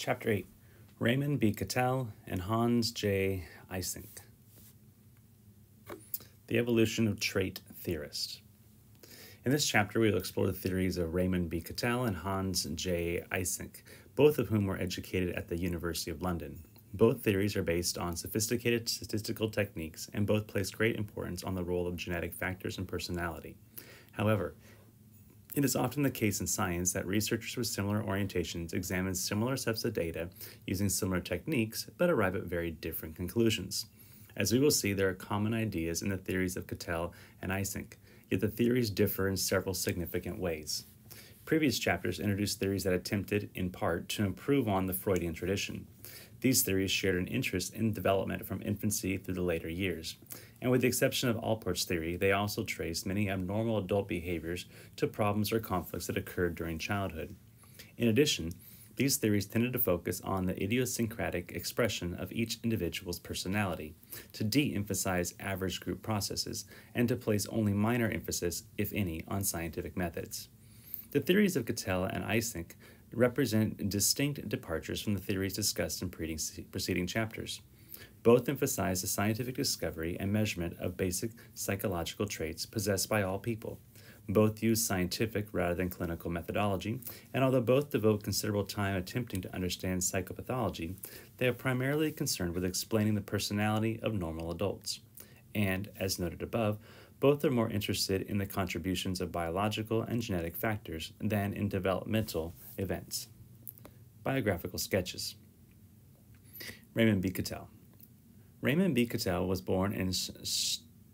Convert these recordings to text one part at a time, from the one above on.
Chapter 8 Raymond B. Cattell and Hans J. Eysenck. The Evolution of Trait Theorists. In this chapter, we will explore the theories of Raymond B. Cattell and Hans J. Eysenck, both of whom were educated at the University of London. Both theories are based on sophisticated statistical techniques, and both place great importance on the role of genetic factors in personality. However, it is often the case in science that researchers with similar orientations examine similar sets of data using similar techniques but arrive at very different conclusions. As we will see, there are common ideas in the theories of Cattell and Eysenck, yet the theories differ in several significant ways. Previous chapters introduced theories that attempted, in part, to improve on the Freudian tradition. These theories shared an interest in development from infancy through the later years, and with the exception of Allport's theory, they also traced many abnormal adult behaviors to problems or conflicts that occurred during childhood. In addition, these theories tended to focus on the idiosyncratic expression of each individual's personality, to de emphasize average group processes, and to place only minor emphasis, if any, on scientific methods. The theories of Cattell and Eysenck represent distinct departures from the theories discussed in preceding chapters. Both emphasize the scientific discovery and measurement of basic psychological traits possessed by all people. Both use scientific rather than clinical methodology, and although both devote considerable time attempting to understand psychopathology, they are primarily concerned with explaining the personality of normal adults. And, as noted above, both are more interested in the contributions of biological and genetic factors than in developmental events. Biographical sketches Raymond B. Cattell. Raymond B. Cattell was born in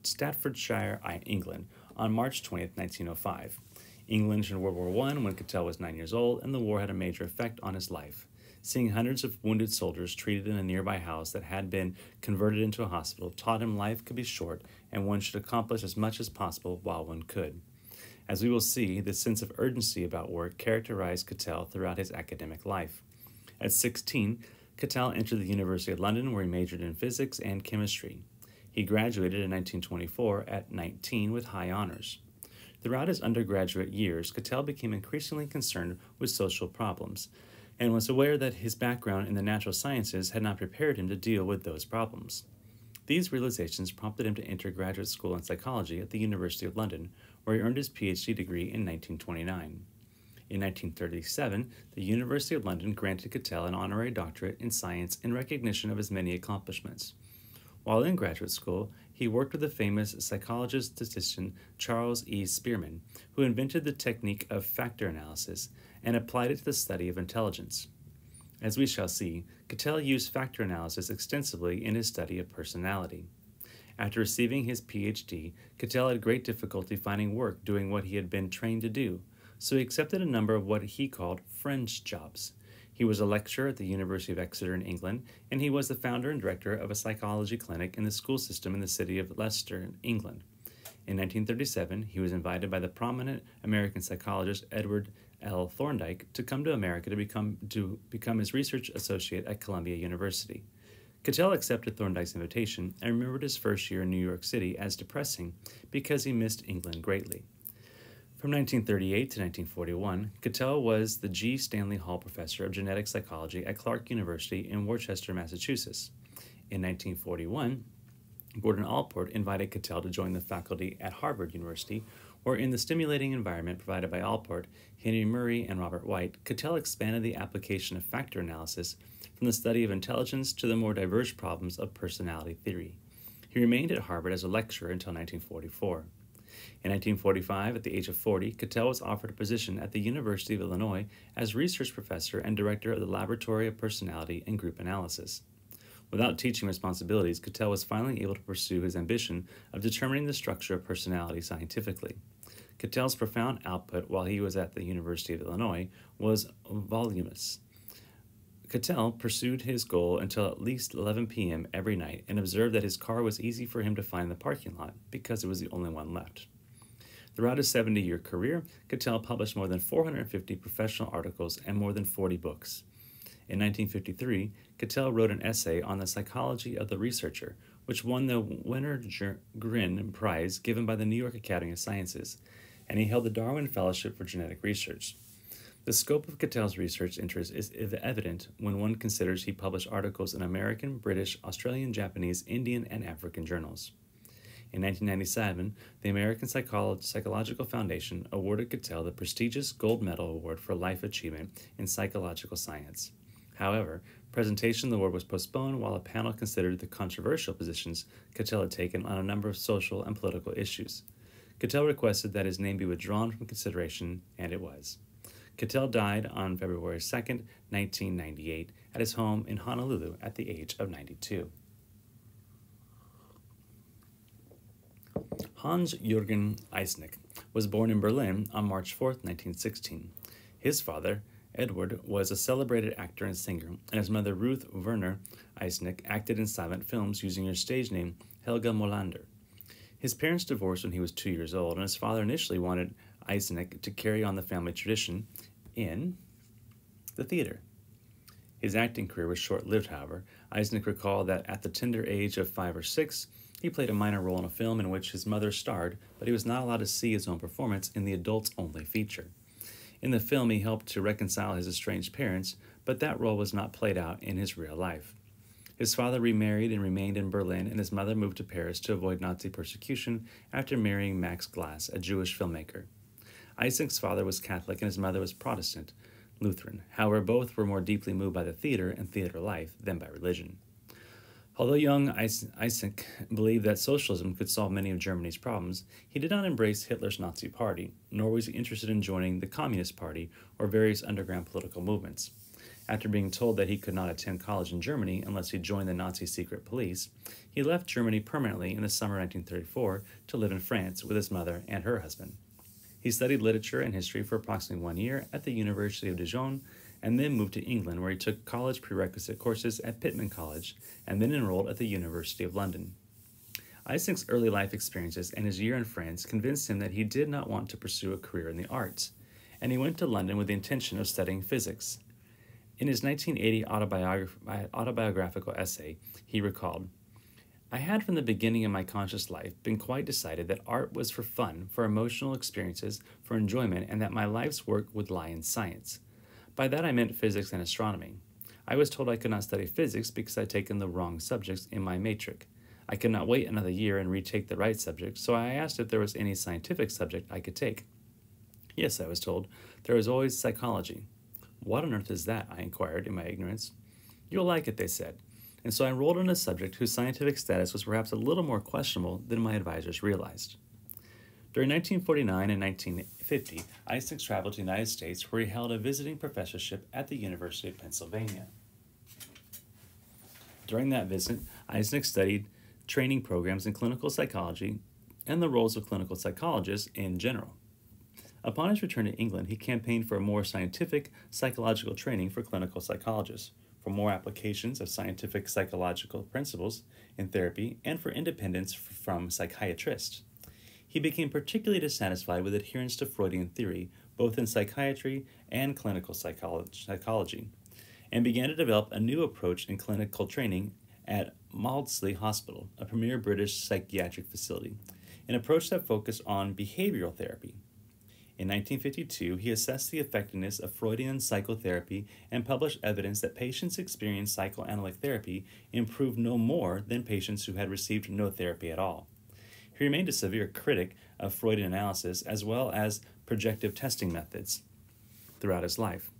Staffordshire, England, on March 20, 1905. England entered World War I when Cattell was nine years old, and the war had a major effect on his life. Seeing hundreds of wounded soldiers treated in a nearby house that had been converted into a hospital taught him life could be short and one should accomplish as much as possible while one could. As we will see, this sense of urgency about work characterized Cattell throughout his academic life. At 16, Cattell entered the University of London where he majored in physics and chemistry. He graduated in 1924 at 19 with high honors. Throughout his undergraduate years, Cattell became increasingly concerned with social problems, and was aware that his background in the natural sciences had not prepared him to deal with those problems. These realizations prompted him to enter graduate school in psychology at the University of London, where he earned his PhD degree in 1929. In 1937, the University of London granted Cattell an honorary doctorate in science in recognition of his many accomplishments. While in graduate school, he worked with the famous psychologist statistician Charles E. Spearman, who invented the technique of factor analysis and applied it to the study of intelligence. As we shall see, Cattell used factor analysis extensively in his study of personality. After receiving his PhD, Cattell had great difficulty finding work doing what he had been trained to do, so he accepted a number of what he called fringe jobs. He was a lecturer at the University of Exeter in England, and he was the founder and director of a psychology clinic in the school system in the city of Leicester, England. In 1937, he was invited by the prominent American psychologist Edward L. Thorndike to come to America to become, to become his research associate at Columbia University. Cattell accepted Thorndike's invitation and remembered his first year in New York City as depressing because he missed England greatly. From 1938 to 1941, Cattell was the G. Stanley Hall Professor of Genetic Psychology at Clark University in Worcester, Massachusetts. In 1941, Gordon Allport invited Cattell to join the faculty at Harvard University, where in the stimulating environment provided by Allport, Henry Murray, and Robert White, Cattell expanded the application of factor analysis from the study of intelligence to the more diverse problems of personality theory. He remained at Harvard as a lecturer until 1944. In 1945, at the age of 40, Cattell was offered a position at the University of Illinois as research professor and director of the Laboratory of Personality and Group Analysis. Without teaching responsibilities, Cattell was finally able to pursue his ambition of determining the structure of personality scientifically. Cattell's profound output while he was at the University of Illinois was voluminous. Cattell pursued his goal until at least 11 p.m. every night and observed that his car was easy for him to find in the parking lot because it was the only one left. Throughout his 70 year career, Cattell published more than 450 professional articles and more than 40 books. In 1953, Cattell wrote an essay on the psychology of the researcher, which won the Winter Grin Prize given by the New York Academy of Sciences, and he held the Darwin Fellowship for Genetic Research. The scope of Cattell's research interest is evident when one considers he published articles in American, British, Australian, Japanese, Indian, and African journals. In 1997, the American Psycholo- Psychological Foundation awarded Cattell the prestigious Gold Medal Award for Life Achievement in Psychological Science. However, presentation of the award was postponed while a panel considered the controversial positions Cattell had taken on a number of social and political issues. Cattell requested that his name be withdrawn from consideration, and it was. Cattell died on February 2, 1998, at his home in Honolulu at the age of 92. Hans Jürgen Eysenck was born in Berlin on March 4, 1916. His father, Edward, was a celebrated actor and singer, and his mother, Ruth Werner Eysenck, acted in silent films using her stage name Helga Molander. His parents divorced when he was two years old, and his father initially wanted Eysenck to carry on the family tradition in the theater. His acting career was short lived, however. Eysenck recalled that at the tender age of five or six, he played a minor role in a film in which his mother starred, but he was not allowed to see his own performance in the adults only feature. In the film, he helped to reconcile his estranged parents, but that role was not played out in his real life. His father remarried and remained in Berlin, and his mother moved to Paris to avoid Nazi persecution after marrying Max Glass, a Jewish filmmaker. Eysenck's father was Catholic and his mother was Protestant, Lutheran. However, both were more deeply moved by the theater and theater life than by religion. Although young Eysenck believed that socialism could solve many of Germany's problems, he did not embrace Hitler's Nazi Party, nor was he interested in joining the Communist Party or various underground political movements. After being told that he could not attend college in Germany unless he joined the Nazi secret police, he left Germany permanently in the summer of 1934 to live in France with his mother and her husband. He studied literature and history for approximately one year at the University of Dijon and then moved to England, where he took college prerequisite courses at Pitman College and then enrolled at the University of London. Eysenck's early life experiences and his year in France convinced him that he did not want to pursue a career in the arts, and he went to London with the intention of studying physics. In his 1980 autobiograph- autobiographical essay, he recalled I had from the beginning of my conscious life been quite decided that art was for fun, for emotional experiences, for enjoyment, and that my life's work would lie in science. By that I meant physics and astronomy. I was told I could not study physics because I had taken the wrong subjects in my matric. I could not wait another year and retake the right subject, so I asked if there was any scientific subject I could take. Yes, I was told. There was always psychology. What on earth is that? I inquired in my ignorance. You'll like it, they said and so I enrolled in a subject whose scientific status was perhaps a little more questionable than my advisors realized. During 1949 and 1950, Eysenck traveled to the United States where he held a visiting professorship at the University of Pennsylvania. During that visit, Eysenck studied training programs in clinical psychology and the roles of clinical psychologists in general. Upon his return to England, he campaigned for a more scientific psychological training for clinical psychologists for more applications of scientific psychological principles in therapy, and for independence from psychiatrists. He became particularly dissatisfied with adherence to Freudian theory, both in psychiatry and clinical psychology, and began to develop a new approach in clinical training at Maudsley Hospital, a premier British psychiatric facility, an approach that focused on behavioral therapy, in 1952, he assessed the effectiveness of Freudian psychotherapy and published evidence that patients experiencing psychoanalytic therapy improved no more than patients who had received no therapy at all. He remained a severe critic of Freudian analysis as well as projective testing methods throughout his life.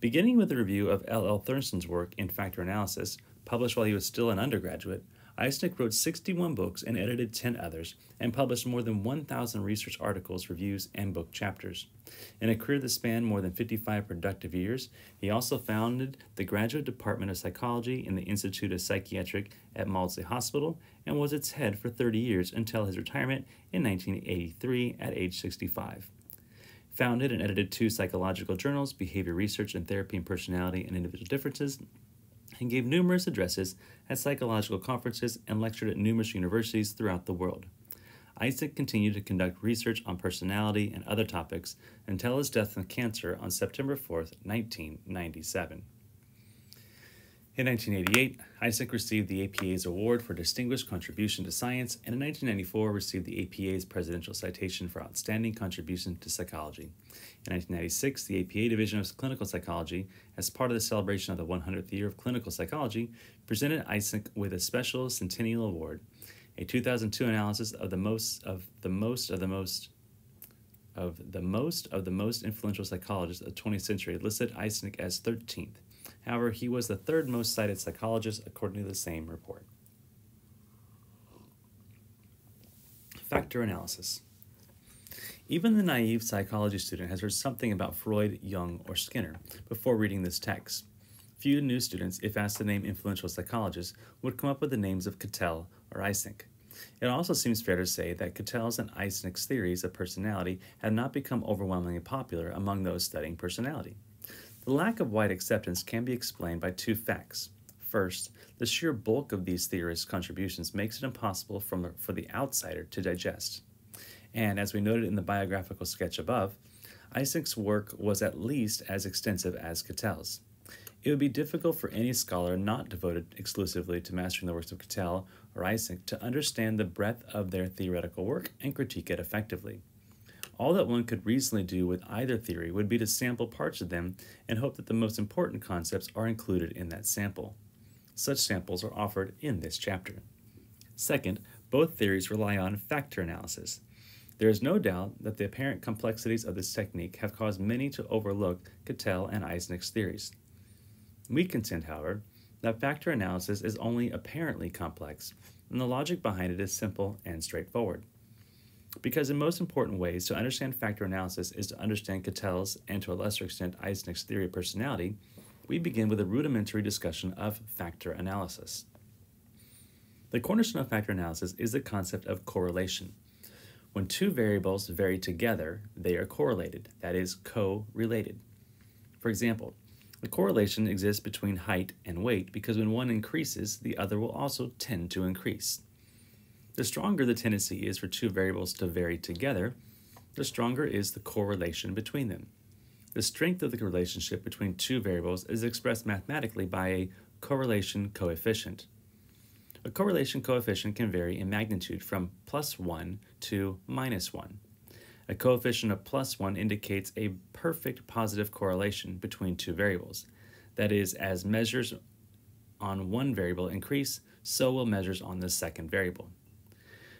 Beginning with a review of L. L. Thurstone's work in factor analysis, published while he was still an undergraduate, Eysenck wrote 61 books and edited 10 others, and published more than 1,000 research articles, reviews, and book chapters. In a career that spanned more than 55 productive years, he also founded the Graduate Department of Psychology in the Institute of Psychiatric at Maudsley Hospital and was its head for 30 years until his retirement in 1983 at age 65 founded and edited two psychological journals, Behavior Research and Therapy and Personality and Individual Differences, and gave numerous addresses at psychological conferences and lectured at numerous universities throughout the world. Eysenck continued to conduct research on personality and other topics until his death from cancer on September 4, 1997. In 1988, Eysenck received the APA's Award for Distinguished Contribution to Science, and in 1994 received the APA's Presidential Citation for Outstanding Contribution to Psychology. In 1996, the APA Division of Clinical Psychology, as part of the celebration of the 100th year of clinical psychology, presented Eysenck with a special Centennial Award. A 2002 analysis of the most of the most of the most of the most of the most influential psychologists of the 20th century listed Eysenck as 13th. However, he was the third most cited psychologist according to the same report. Factor analysis. Even the naive psychology student has heard something about Freud, Jung, or Skinner before reading this text. Few new students, if asked to name influential psychologists, would come up with the names of Cattell or Eysenck. It also seems fair to say that Cattell's and Eysenck's theories of personality have not become overwhelmingly popular among those studying personality. The lack of wide acceptance can be explained by two facts. First, the sheer bulk of these theorists' contributions makes it impossible from, for the outsider to digest. And as we noted in the biographical sketch above, Eysenck's work was at least as extensive as Cattell's. It would be difficult for any scholar not devoted exclusively to mastering the works of Cattell or Eysenck to understand the breadth of their theoretical work and critique it effectively. All that one could reasonably do with either theory would be to sample parts of them and hope that the most important concepts are included in that sample. Such samples are offered in this chapter. Second, both theories rely on factor analysis. There is no doubt that the apparent complexities of this technique have caused many to overlook Cattell and Eysenck's theories. We contend, however, that factor analysis is only apparently complex, and the logic behind it is simple and straightforward. Because in most important ways, to understand factor analysis is to understand Cattell's and to a lesser extent Eysenck's theory of personality, we begin with a rudimentary discussion of factor analysis. The cornerstone of factor analysis is the concept of correlation. When two variables vary together, they are correlated, that is, co-related. For example, the correlation exists between height and weight because when one increases, the other will also tend to increase. The stronger the tendency is for two variables to vary together, the stronger is the correlation between them. The strength of the relationship between two variables is expressed mathematically by a correlation coefficient. A correlation coefficient can vary in magnitude from plus 1 to minus 1. A coefficient of plus 1 indicates a perfect positive correlation between two variables. That is, as measures on one variable increase, so will measures on the second variable.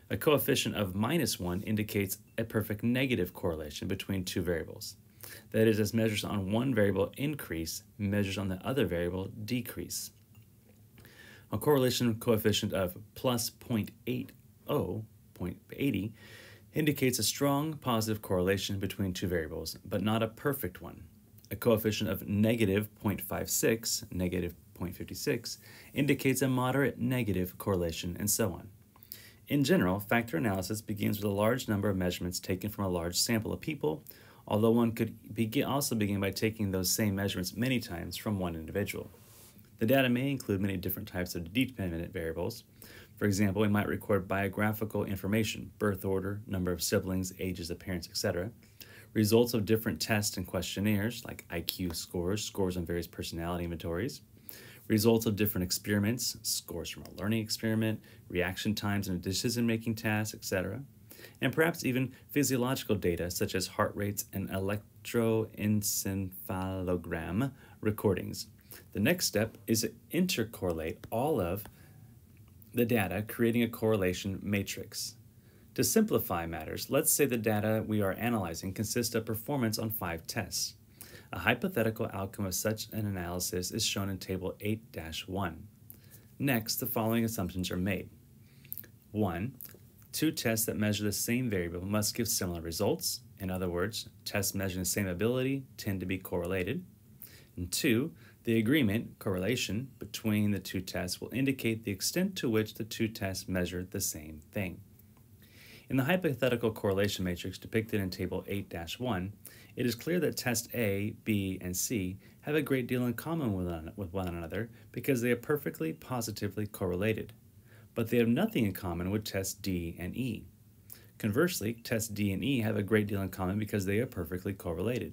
A coefficient of minus 1 indicates a perfect negative correlation between two variables. That is, as measures on one variable increase, measures on the other variable decrease. A correlation coefficient of plus 0.80, 0.80 indicates a strong positive correlation between two variables, but not a perfect one. A coefficient of negative 0.56, negative 0.56, indicates a moderate negative correlation, and so on. In general, factor analysis begins with a large number of measurements taken from a large sample of people, although one could begin, also begin by taking those same measurements many times from one individual. The data may include many different types of dependent variables. For example, we might record biographical information, birth order, number of siblings, ages of parents, etc., results of different tests and questionnaires, like IQ scores, scores on various personality inventories, results of different experiments, scores from a learning experiment, reaction times in a decision-making task, etc., and perhaps even physiological data such as heart rates and electroencephalogram recordings. The next step is to intercorrelate all of the data, creating a correlation matrix. To simplify matters, let's say the data we are analyzing consists of performance on five tests. A hypothetical outcome of such an analysis is shown in Table 8-1. Next, the following assumptions are made. 1. Two tests that measure the same variable must give similar results. In other words, tests measuring the same ability tend to be correlated. And 2. The agreement, correlation, between the two tests will indicate the extent to which the two tests measure the same thing. In the hypothetical correlation matrix depicted in Table 8-1, it is clear that test A, B, and C have a great deal in common with one another because they are perfectly positively correlated. But they have nothing in common with tests D and E. Conversely, tests D and E have a great deal in common because they are perfectly correlated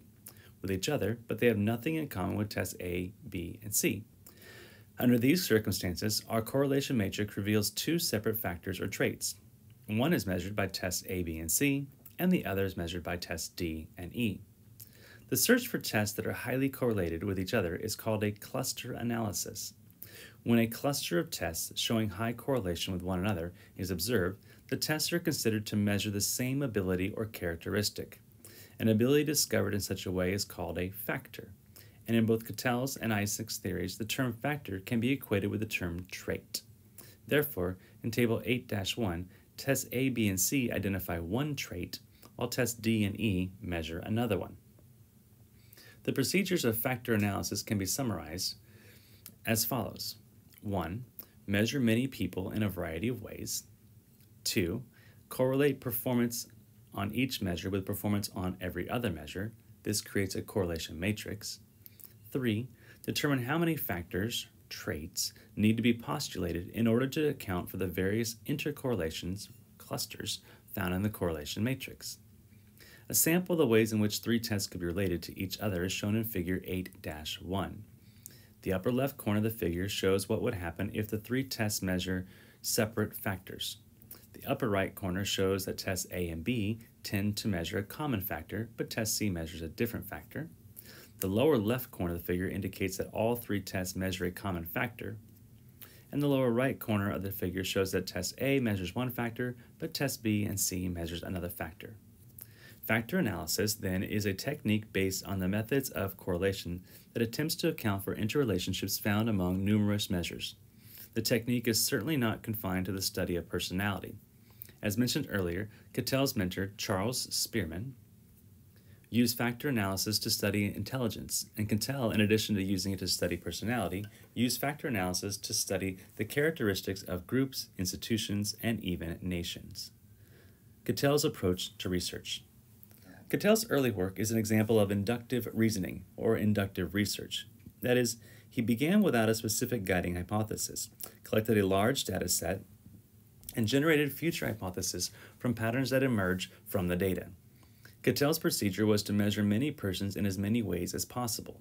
with each other, but they have nothing in common with tests A, B, and C. Under these circumstances, our correlation matrix reveals two separate factors or traits. One is measured by tests A, B, and C, and the other is measured by tests D and E. The search for tests that are highly correlated with each other is called a cluster analysis. When a cluster of tests showing high correlation with one another is observed, the tests are considered to measure the same ability or characteristic. An ability discovered in such a way is called a factor. And in both Cattell's and Eysenck's theories, the term factor can be equated with the term trait. Therefore, in Table 8 1, tests A, B, and C identify one trait, while tests D and E measure another one. The procedures of factor analysis can be summarized as follows 1. Measure many people in a variety of ways. 2. Correlate performance on each measure with performance on every other measure. This creates a correlation matrix. 3. Determine how many factors, traits, need to be postulated in order to account for the various intercorrelations, clusters, found in the correlation matrix. A sample of the ways in which three tests could be related to each other is shown in Figure 8 1. The upper left corner of the figure shows what would happen if the three tests measure separate factors. The upper right corner shows that tests A and B tend to measure a common factor, but test C measures a different factor. The lower left corner of the figure indicates that all three tests measure a common factor. And the lower right corner of the figure shows that test A measures one factor, but test B and C measures another factor. Factor analysis, then, is a technique based on the methods of correlation that attempts to account for interrelationships found among numerous measures. The technique is certainly not confined to the study of personality. As mentioned earlier, Cattell's mentor, Charles Spearman, used factor analysis to study intelligence, and Cattell, in addition to using it to study personality, used factor analysis to study the characteristics of groups, institutions, and even nations. Cattell's approach to research. Cattell's early work is an example of inductive reasoning, or inductive research. That is, he began without a specific guiding hypothesis, collected a large data set, and generated future hypotheses from patterns that emerge from the data. Cattell's procedure was to measure many persons in as many ways as possible.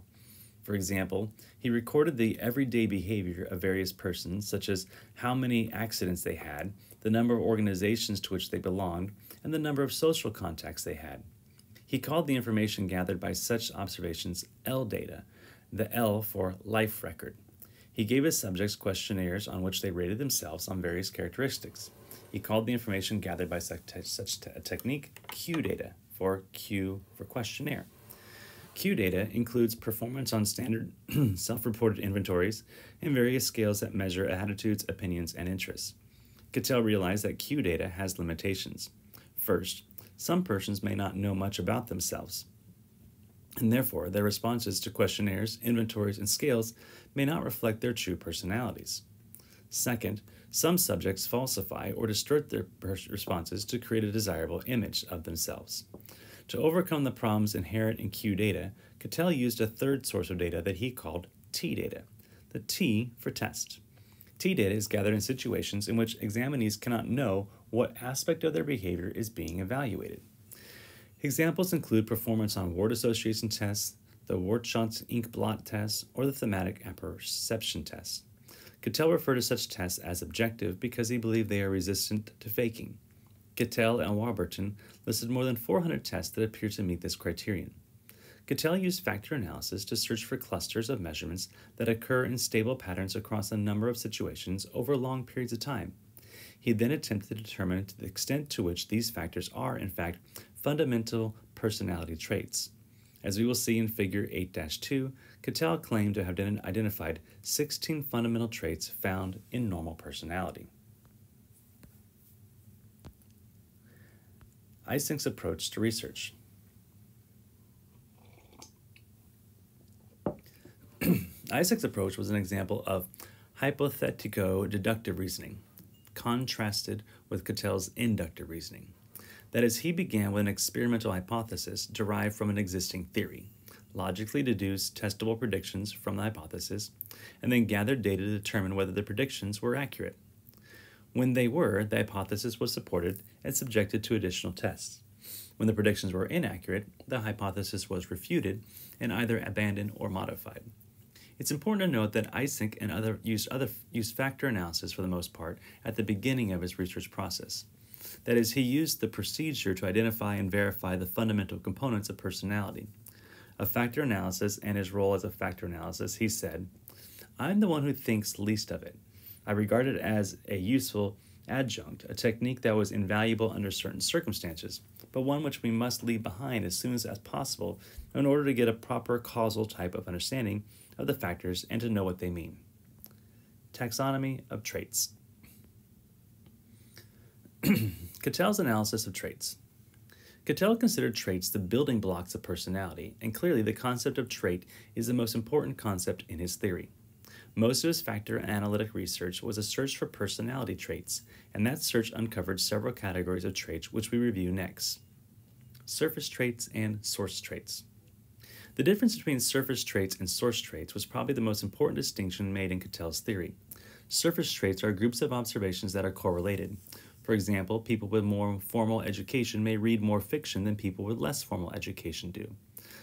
For example, he recorded the everyday behavior of various persons, such as how many accidents they had, the number of organizations to which they belonged, and the number of social contacts they had. He called the information gathered by such observations L data, the L for life record. He gave his subjects questionnaires on which they rated themselves on various characteristics. He called the information gathered by such, te- such te- technique Q data, for Q for questionnaire. Q data includes performance on standard self reported inventories and various scales that measure attitudes, opinions, and interests. Cattell realized that Q data has limitations. First, some persons may not know much about themselves, and therefore their responses to questionnaires, inventories, and scales may not reflect their true personalities. Second, some subjects falsify or distort their responses to create a desirable image of themselves. To overcome the problems inherent in Q data, Cattell used a third source of data that he called T data, the T for test. T data is gathered in situations in which examinees cannot know what aspect of their behavior is being evaluated. Examples include performance on word association tests, the Rorschach ink blot test, or the thematic apperception test. Cattell referred to such tests as objective because he believed they are resistant to faking. Cattell and Warburton listed more than 400 tests that appear to meet this criterion. Cattell used factor analysis to search for clusters of measurements that occur in stable patterns across a number of situations over long periods of time. He then attempted to determine the extent to which these factors are, in fact, fundamental personality traits. As we will see in Figure 8 2, Cattell claimed to have identified 16 fundamental traits found in normal personality. Eysenck's approach to research. Eysenck's approach was an example of hypothetico deductive reasoning contrasted with Cattell's inductive reasoning. That is, he began with an experimental hypothesis derived from an existing theory, logically deduced testable predictions from the hypothesis, and then gathered data to determine whether the predictions were accurate. When they were, the hypothesis was supported and subjected to additional tests. When the predictions were inaccurate, the hypothesis was refuted and either abandoned or modified. It's important to note that Eysenck and other used other used factor analysis for the most part at the beginning of his research process. That is, he used the procedure to identify and verify the fundamental components of personality. Of factor analysis and his role as a factor analysis, he said, I'm the one who thinks least of it. I regard it as a useful adjunct, a technique that was invaluable under certain circumstances, but one which we must leave behind as soon as possible in order to get a proper causal type of understanding of the factors and to know what they mean. Taxonomy of traits. Cattell's analysis of traits. Cattell considered traits the building blocks of personality, and clearly the concept of trait is the most important concept in his theory. Most of his factor analytic research was a search for personality traits, and that search uncovered several categories of traits which we review next surface traits and source traits. The difference between surface traits and source traits was probably the most important distinction made in Cattell's theory. Surface traits are groups of observations that are correlated. For example, people with more formal education may read more fiction than people with less formal education do.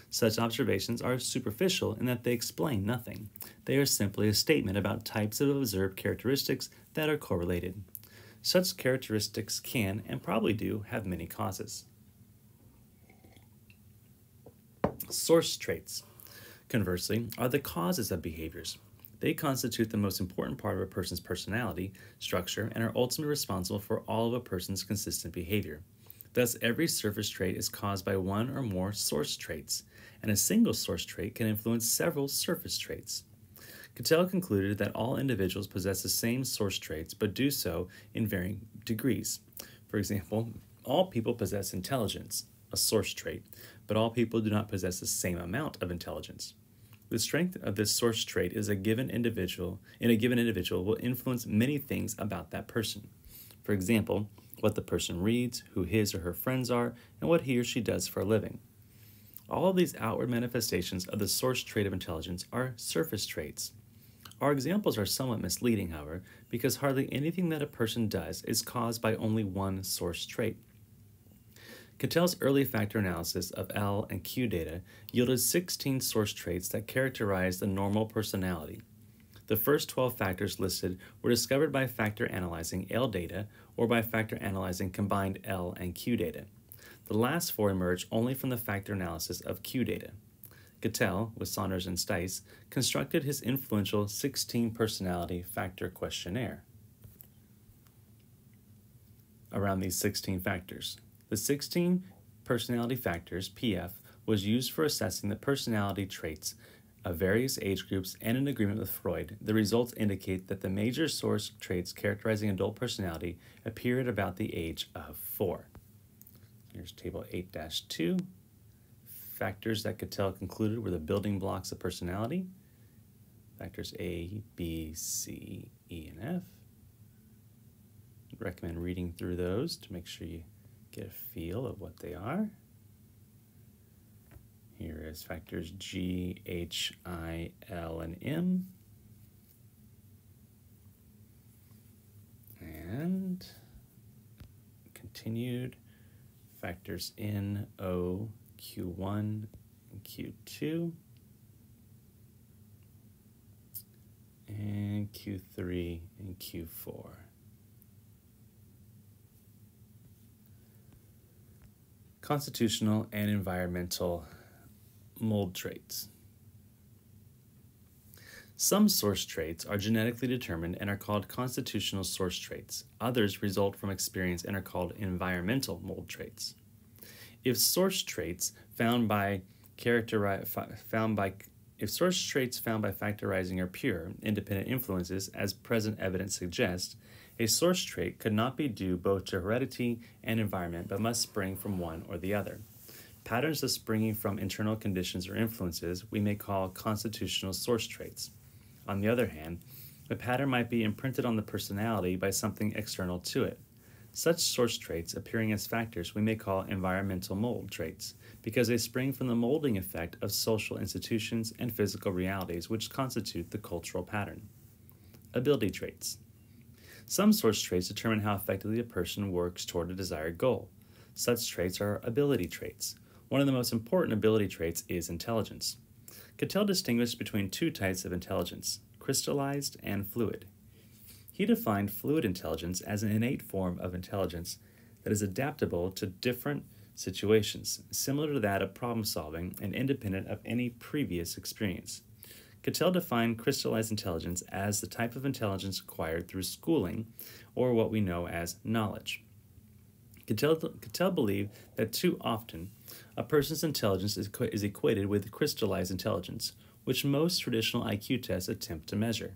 Such observations are superficial in that they explain nothing. They are simply a statement about types of observed characteristics that are correlated. Such characteristics can, and probably do, have many causes. Source traits, conversely, are the causes of behaviors. They constitute the most important part of a person's personality, structure, and are ultimately responsible for all of a person's consistent behavior. Thus, every surface trait is caused by one or more source traits, and a single source trait can influence several surface traits. Cattell concluded that all individuals possess the same source traits but do so in varying degrees. For example, all people possess intelligence, a source trait, but all people do not possess the same amount of intelligence. The strength of this source trait is a given individual in a given individual will influence many things about that person. For example, what the person reads, who his or her friends are, and what he or she does for a living. All of these outward manifestations of the source trait of intelligence are surface traits. Our examples are somewhat misleading, however, because hardly anything that a person does is caused by only one source trait. Cattell's early factor analysis of L and Q data yielded 16 source traits that characterize the normal personality. The first 12 factors listed were discovered by factor analyzing L data or by factor analyzing combined L and Q data. The last four emerged only from the factor analysis of Q data. Cattell, with Saunders and Stice, constructed his influential 16 personality factor questionnaire around these 16 factors. The 16 personality factors, PF, was used for assessing the personality traits of various age groups and in agreement with Freud, the results indicate that the major source traits characterizing adult personality appear at about the age of 4. Here's table 8 2. Factors that Cattell concluded were the building blocks of personality. Factors A, B, C, E, and F. I'd recommend reading through those to make sure you get a feel of what they are. Here is factors G, H, I, L, and M. And continued factors N, O, Q1, and Q2. And Q3 and Q4. Constitutional and environmental mold traits. Some source traits are genetically determined and are called constitutional source traits. Others result from experience and are called environmental mold traits. If source traits found by found by if source traits found by factorizing are pure, independent influences, as present evidence suggests, a source trait could not be due both to heredity and environment, but must spring from one or the other. Patterns of springing from internal conditions or influences we may call constitutional source traits. On the other hand, a pattern might be imprinted on the personality by something external to it. Such source traits appearing as factors we may call environmental mold traits because they spring from the molding effect of social institutions and physical realities which constitute the cultural pattern. Ability traits. Some source traits determine how effectively a person works toward a desired goal. Such traits are ability traits. One of the most important ability traits is intelligence. Cattell distinguished between two types of intelligence crystallized and fluid. He defined fluid intelligence as an innate form of intelligence that is adaptable to different situations, similar to that of problem solving and independent of any previous experience. Cattell defined crystallized intelligence as the type of intelligence acquired through schooling, or what we know as knowledge. Cattell, Cattell believed that too often a person's intelligence is, is equated with crystallized intelligence, which most traditional IQ tests attempt to measure.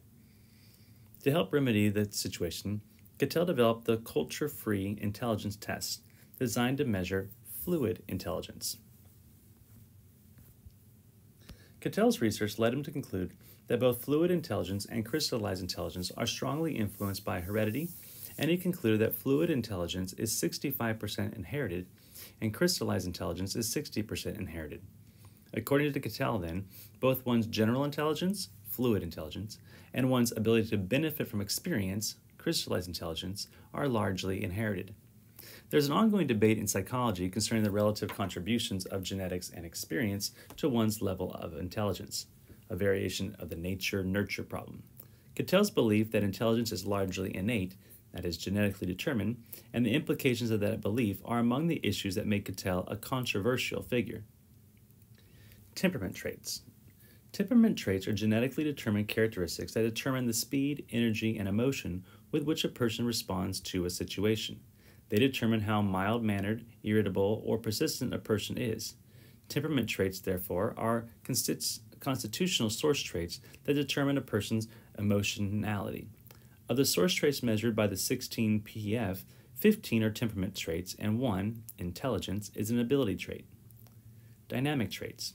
To help remedy the situation, Cattell developed the culture free intelligence test designed to measure fluid intelligence. Cattell's research led him to conclude that both fluid intelligence and crystallized intelligence are strongly influenced by heredity, and he concluded that fluid intelligence is 65% inherited and crystallized intelligence is 60% inherited. According to Cattell, then, both one's general intelligence, fluid intelligence, and one's ability to benefit from experience, crystallized intelligence, are largely inherited. There's an ongoing debate in psychology concerning the relative contributions of genetics and experience to one's level of intelligence, a variation of the nature nurture problem. Cattell's belief that intelligence is largely innate, that is, genetically determined, and the implications of that belief are among the issues that make Cattell a controversial figure. Temperament traits. Temperament traits are genetically determined characteristics that determine the speed, energy, and emotion with which a person responds to a situation. They determine how mild mannered, irritable, or persistent a person is. Temperament traits, therefore, are constitutional source traits that determine a person's emotionality. Of the source traits measured by the 16 PF, 15 are temperament traits, and one, intelligence, is an ability trait. Dynamic traits.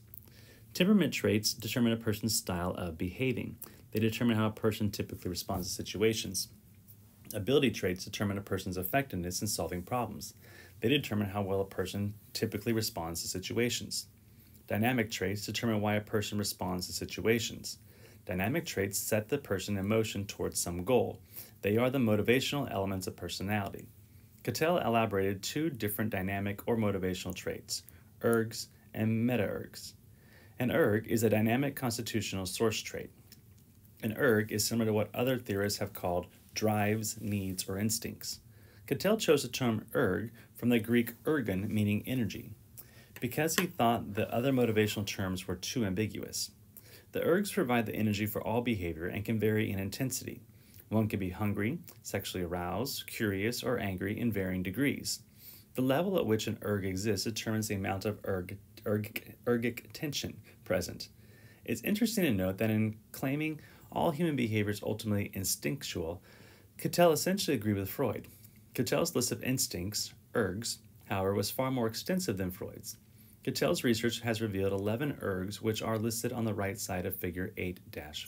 Temperament traits determine a person's style of behaving. They determine how a person typically responds to situations. Ability traits determine a person's effectiveness in solving problems. They determine how well a person typically responds to situations. Dynamic traits determine why a person responds to situations. Dynamic traits set the person in motion towards some goal. They are the motivational elements of personality. Cattell elaborated two different dynamic or motivational traits, ergs and meta-ergs. An erg is a dynamic constitutional source trait. An erg is similar to what other theorists have called drives, needs, or instincts. Cattell chose the term erg from the Greek ergon, meaning energy, because he thought the other motivational terms were too ambiguous. The ergs provide the energy for all behavior and can vary in intensity. One can be hungry, sexually aroused, curious, or angry in varying degrees. The level at which an erg exists determines the amount of erg, erg, ergic tension present. It's interesting to note that in claiming all human behavior is ultimately instinctual, Cattell essentially agreed with Freud. Cattell's list of instincts, ergs, however, was far more extensive than Freud's. Cattell's research has revealed 11 ergs, which are listed on the right side of Figure 8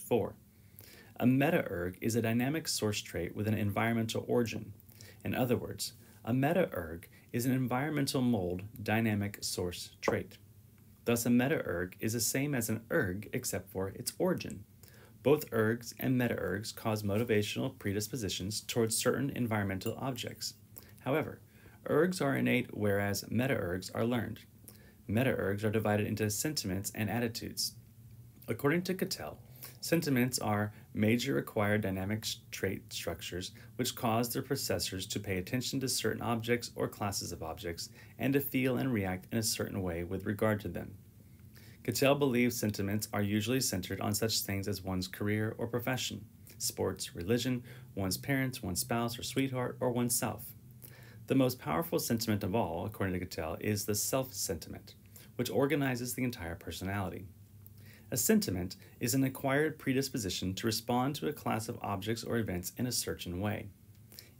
4. A meta erg is a dynamic source trait with an environmental origin. In other words, a meta erg is an environmental mold dynamic source trait. Thus, a meta erg is the same as an erg except for its origin. Both ergs and meta-ergs cause motivational predispositions towards certain environmental objects. However, ergs are innate whereas meta-ergs are learned. Meta-ergs are divided into sentiments and attitudes. According to Cattell, sentiments are major acquired dynamic trait structures which cause their processors to pay attention to certain objects or classes of objects and to feel and react in a certain way with regard to them. Cattell believes sentiments are usually centered on such things as one's career or profession, sports, religion, one's parents, one's spouse or sweetheart, or oneself. The most powerful sentiment of all, according to Cattell, is the self sentiment, which organizes the entire personality. A sentiment is an acquired predisposition to respond to a class of objects or events in a certain way.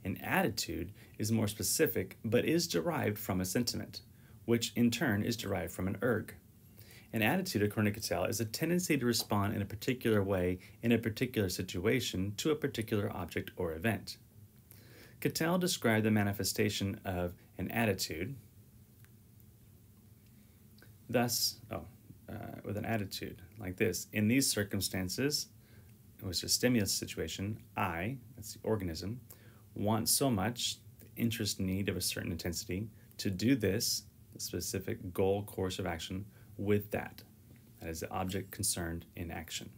An attitude is more specific but is derived from a sentiment, which in turn is derived from an erg. An attitude, according to Cattell, is a tendency to respond in a particular way in a particular situation to a particular object or event. Cattell described the manifestation of an attitude, thus, oh, uh, with an attitude like this. In these circumstances, it was a stimulus situation. I, that's the organism, want so much, the interest need of a certain intensity, to do this, the specific goal course of action, with that. that is, the object concerned in action.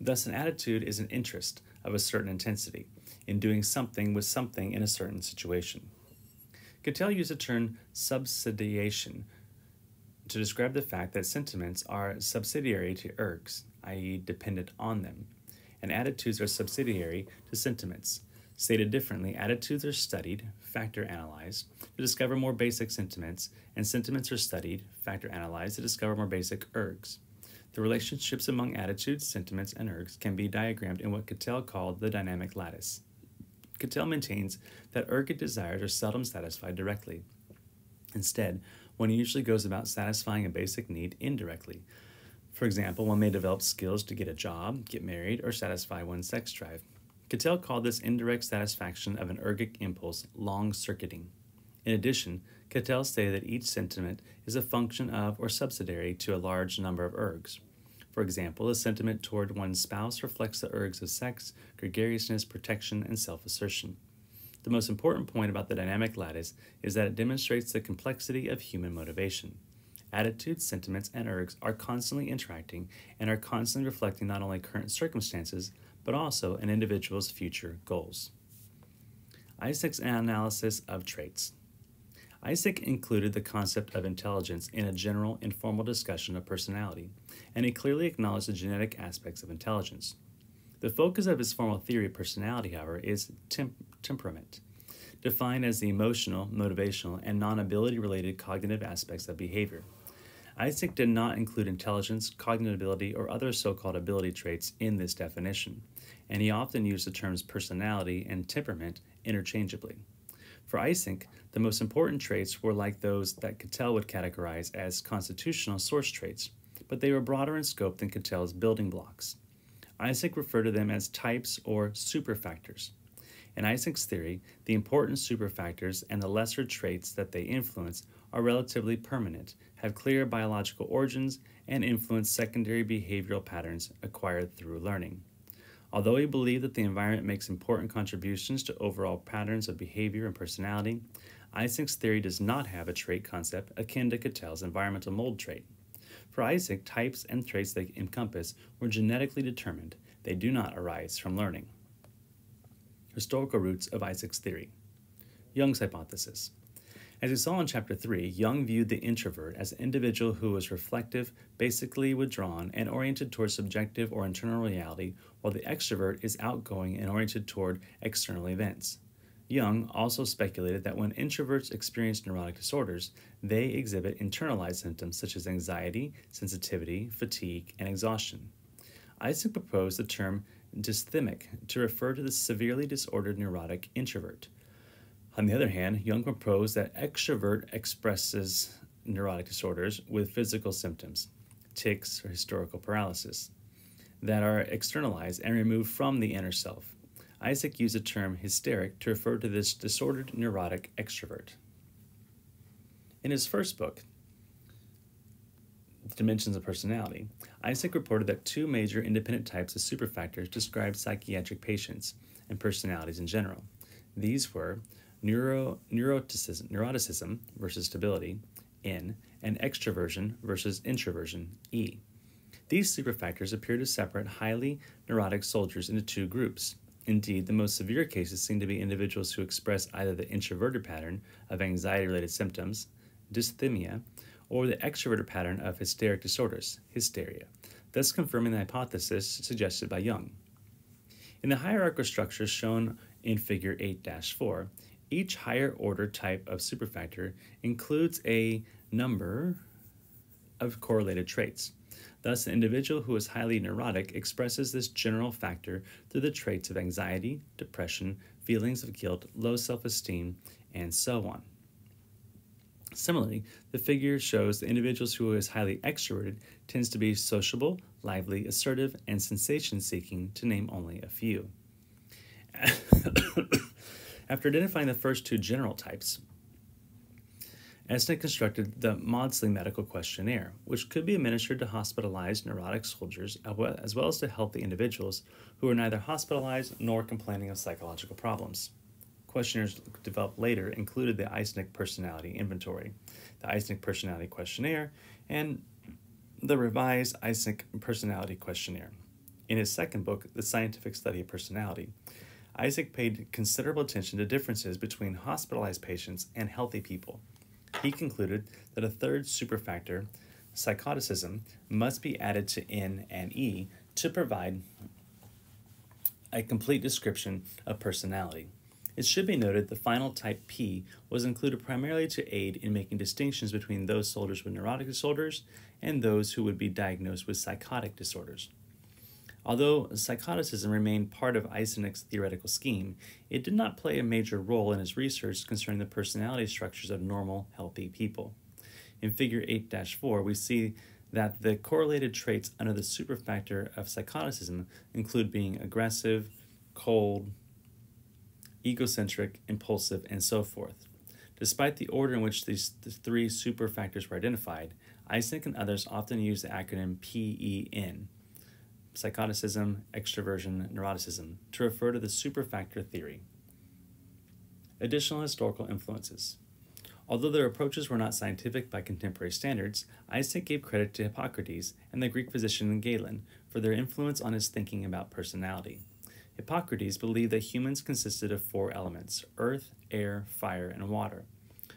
Thus, an attitude is an interest of a certain intensity in doing something with something in a certain situation. Cattell used the term subsidiation to describe the fact that sentiments are subsidiary to ergs, i.e., dependent on them, and attitudes are subsidiary to sentiments. Stated differently, attitudes are studied, factor analyzed, to discover more basic sentiments, and sentiments are studied, factor analyzed, to discover more basic ergs. The relationships among attitudes, sentiments, and ergs can be diagrammed in what Cattell called the dynamic lattice. Cattell maintains that ergic desires are seldom satisfied directly. Instead, one usually goes about satisfying a basic need indirectly. For example, one may develop skills to get a job, get married, or satisfy one's sex drive. Cattell called this indirect satisfaction of an ergic impulse long circuiting. In addition, Cattell stated that each sentiment is a function of or subsidiary to a large number of ergs. For example, a sentiment toward one's spouse reflects the ergs of sex, gregariousness, protection, and self assertion. The most important point about the dynamic lattice is that it demonstrates the complexity of human motivation. Attitudes, sentiments, and ergs are constantly interacting and are constantly reflecting not only current circumstances, but also an individual's future goals. Eysenck's analysis of traits. Eysenck included the concept of intelligence in a general, informal discussion of personality, and he clearly acknowledged the genetic aspects of intelligence. The focus of his formal theory of personality, however, is temp- temperament, defined as the emotional, motivational, and non ability related cognitive aspects of behavior. Eysenck did not include intelligence, cognitive ability, or other so called ability traits in this definition, and he often used the terms personality and temperament interchangeably. For Eysenck, the most important traits were like those that Cattell would categorize as constitutional source traits, but they were broader in scope than Cattell's building blocks. Eysenck referred to them as types or superfactors. In Eysenck's theory, the important superfactors and the lesser traits that they influence are relatively permanent, have clear biological origins, and influence secondary behavioral patterns acquired through learning. Although he believed that the environment makes important contributions to overall patterns of behavior and personality, Eysenck's theory does not have a trait concept akin to Cattell's environmental mold trait. For Eysenck, types and traits they encompass were genetically determined, they do not arise from learning. Historical roots of Eysenck's theory. Jung's hypothesis. As we saw in Chapter 3, Jung viewed the introvert as an individual who was reflective, basically withdrawn, and oriented toward subjective or internal reality, while the extrovert is outgoing and oriented toward external events. Jung also speculated that when introverts experience neurotic disorders, they exhibit internalized symptoms such as anxiety, sensitivity, fatigue, and exhaustion. Eysenck proposed the term dysthymic to refer to the severely disordered neurotic introvert. On the other hand, Jung proposed that extrovert expresses neurotic disorders with physical symptoms, tics or hysterical paralysis, that are externalized and removed from the inner self. Eysenck used the term hysteric to refer to this disordered neurotic extrovert. In his first book, The Dimensions of Personality, Eysenck reported that two major independent types of superfactors described psychiatric patients and personalities in general. These were neuro, neuroticism, neuroticism versus stability, N, and extroversion versus introversion, E. These superfactors appear to separate highly neurotic soldiers into two groups. Indeed, the most severe cases seem to be individuals who express either the introverted pattern of anxiety related symptoms, dysthymia, or the extroverted pattern of hysteric disorders, hysteria, thus confirming the hypothesis suggested by Jung. In the hierarchical structures shown in Figure 8 4, each higher order type of superfactor includes a number of correlated traits. Thus, an individual who is highly neurotic expresses this general factor through the traits of anxiety, depression, feelings of guilt, low self esteem, and so on. Similarly, the figure shows the individuals who is highly extroverted tends to be sociable, lively, assertive, and sensation seeking, to name only a few. After identifying the first two general types, Eysenck constructed the Maudsley Medical Questionnaire, which could be administered to hospitalized neurotic soldiers as well as to healthy individuals who are neither hospitalized nor complaining of psychological problems. Questionnaires developed later included the Eysenck Personality Inventory, the Eysenck Personality Questionnaire, and the revised Eysenck Personality Questionnaire. In his second book, The Scientific Study of Personality, Eysenck paid considerable attention to differences between hospitalized patients and healthy people. He concluded that a third superfactor, psychoticism, must be added to N and E to provide a complete description of personality. It should be noted the final type P was included primarily to aid in making distinctions between those soldiers with neurotic disorders and those who would be diagnosed with psychotic disorders. Although psychoticism remained part of Eysenck's theoretical scheme, it did not play a major role in his research concerning the personality structures of normal, healthy people. In Figure 8 4, we see that the correlated traits under the superfactor of psychoticism include being aggressive, cold, egocentric, impulsive, and so forth. Despite the order in which these the three superfactors were identified, Eysenck and others often use the acronym PEN, psychoticism, extroversion, neuroticism, to refer to the superfactor theory. Additional historical influences. Although their approaches were not scientific by contemporary standards, Eysenck gave credit to Hippocrates and the Greek physician Galen for their influence on his thinking about personality. Hippocrates believed that humans consisted of four elements earth, air, fire, and water.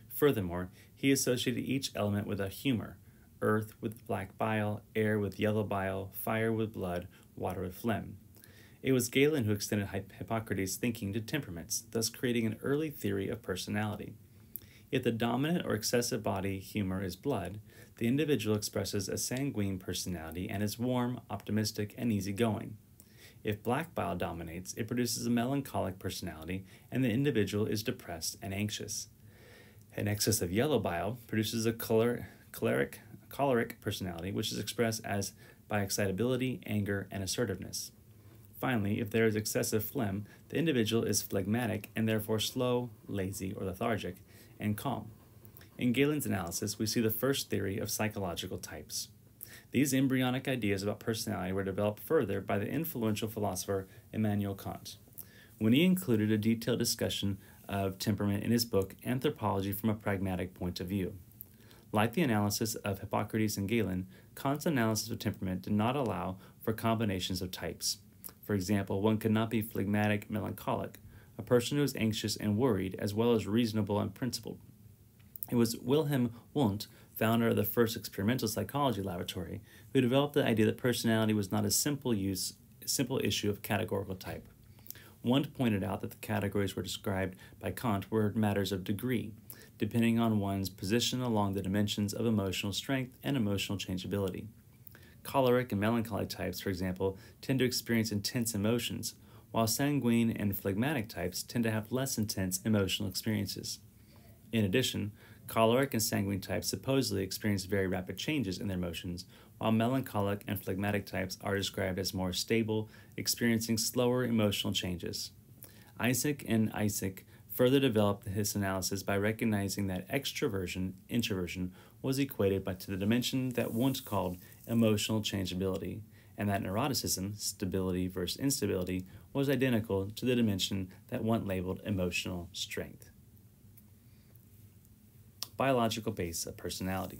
Furthermore, he associated each element with a humor earth with black bile, air with yellow bile, fire with blood, water with phlegm. It was Galen who extended Hippocrates' thinking to temperaments, thus creating an early theory of personality. If the dominant or excessive body humor is blood, the individual expresses a sanguine personality and is warm, optimistic, and easygoing. If black bile dominates, it produces a melancholic personality and the individual is depressed and anxious. An excess of yellow bile produces a choleric, choleric personality, which is expressed as by excitability, anger, and assertiveness. Finally, if there is excessive phlegm, the individual is phlegmatic and therefore slow, lazy, or lethargic, and calm. In Galen's analysis, we see the first theory of psychological types. These embryonic ideas about personality were developed further by the influential philosopher Immanuel Kant. When he included a detailed discussion of temperament in his book Anthropology from a Pragmatic Point of View. Like the analysis of Hippocrates and Galen, Kant's analysis of temperament did not allow for combinations of types. For example, one could not be phlegmatic melancholic, a person who is anxious and worried, as well as reasonable and principled. It was Wilhelm Wundt, founder of the first experimental psychology laboratory, who developed the idea that personality was not a simple use, simple issue of categorical type. Wundt pointed out that the categories were described by Kant were matters of degree, depending on one's position along the dimensions of emotional strength and emotional changeability. Choleric and melancholy types, for example, tend to experience intense emotions, while sanguine and phlegmatic types tend to have less intense emotional experiences. In addition, choleric and sanguine types supposedly experience very rapid changes in their emotions, while melancholic and phlegmatic types are described as more stable, experiencing slower emotional changes. Eysenck and Eysenck further developed his analysis by recognizing that extroversion, introversion, was equated by, to the dimension that Wundt called emotional changeability, and that neuroticism, stability versus instability, was identical to the dimension that Wundt labeled emotional strength. Biological base of personality.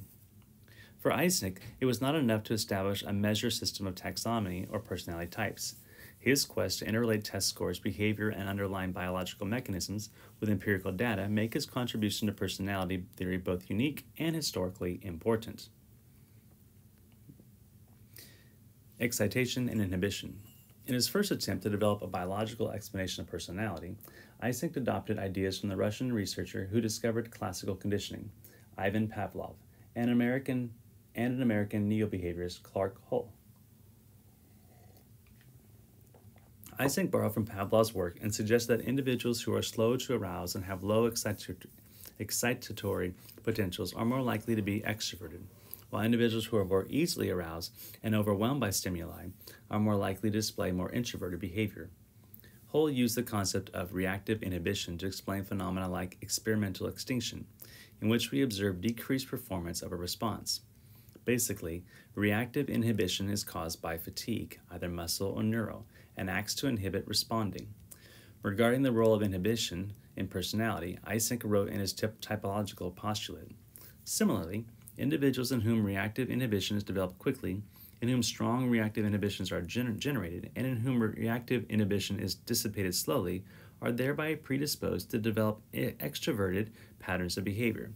For Eysenck, it was not enough to establish a measure system of taxonomy or personality types. His quest to interrelate test scores, behavior, and underlying biological mechanisms with empirical data make his contribution to personality theory both unique and historically important. Excitation and inhibition. In his first attempt to develop a biological explanation of personality, Eysenck adopted ideas from the Russian researcher who discovered classical conditioning, Ivan Pavlov, and an American and an American neo-behaviorist, Clark Hull. Eysenck borrowed from Pavlov's work and suggests that individuals who are slow to arouse and have low excitatory potentials are more likely to be extroverted, while individuals who are more easily aroused and overwhelmed by stimuli are more likely to display more introverted behavior. Hull used the concept of reactive inhibition to explain phenomena like experimental extinction, in which we observe decreased performance of a response. Basically, reactive inhibition is caused by fatigue, either muscle or neural, and acts to inhibit responding. Regarding the role of inhibition in personality, Eysenck wrote in his typological postulate. Similarly, individuals in whom reactive inhibition is developed quickly, in whom strong reactive inhibitions are gener- generated, and in whom reactive inhibition is dissipated slowly, are thereby predisposed to develop extroverted patterns of behavior.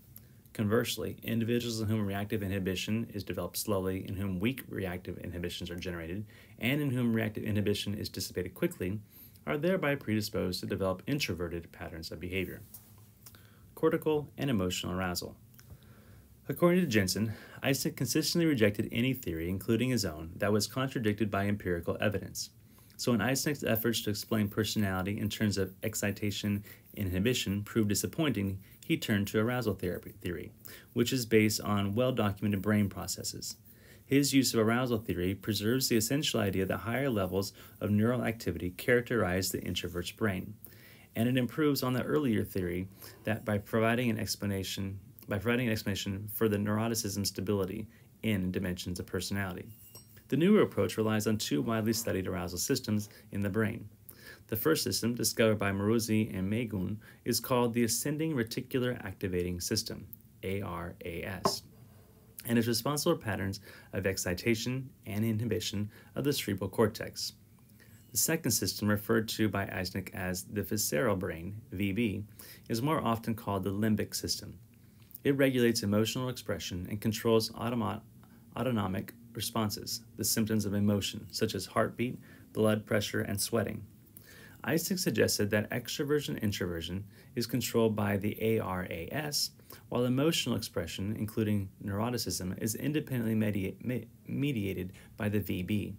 Conversely, individuals in whom reactive inhibition is developed slowly, in whom weak reactive inhibitions are generated, and in whom reactive inhibition is dissipated quickly, are thereby predisposed to develop introverted patterns of behavior. Cortical and emotional arousal. According to Jensen, Eysenck consistently rejected any theory, including his own, that was contradicted by empirical evidence. So, when Eysenck's efforts to explain personality in terms of excitation inhibition proved disappointing, he turned to arousal therapy theory, which is based on well documented brain processes. His use of arousal theory preserves the essential idea that higher levels of neural activity characterize the introvert's brain, and it improves on the earlier theory that by providing an explanation by providing an explanation for the neuroticism stability in dimensions of personality. The newer approach relies on two widely studied arousal systems in the brain the first system, discovered by Moruzzi and Magoun, is called the Ascending Reticular Activating System, ARAS, and is responsible for patterns of excitation and inhibition of the cerebral cortex. The second system, referred to by Eysenck as the visceral brain, VB, is more often called the limbic system. It regulates emotional expression and controls autonomic responses, the symptoms of emotion, such as heartbeat, blood pressure, and sweating. Eysenck suggested that extroversion introversion is controlled by the ARAS, while emotional expression, including neuroticism, is independently mediate, mediated by the VB.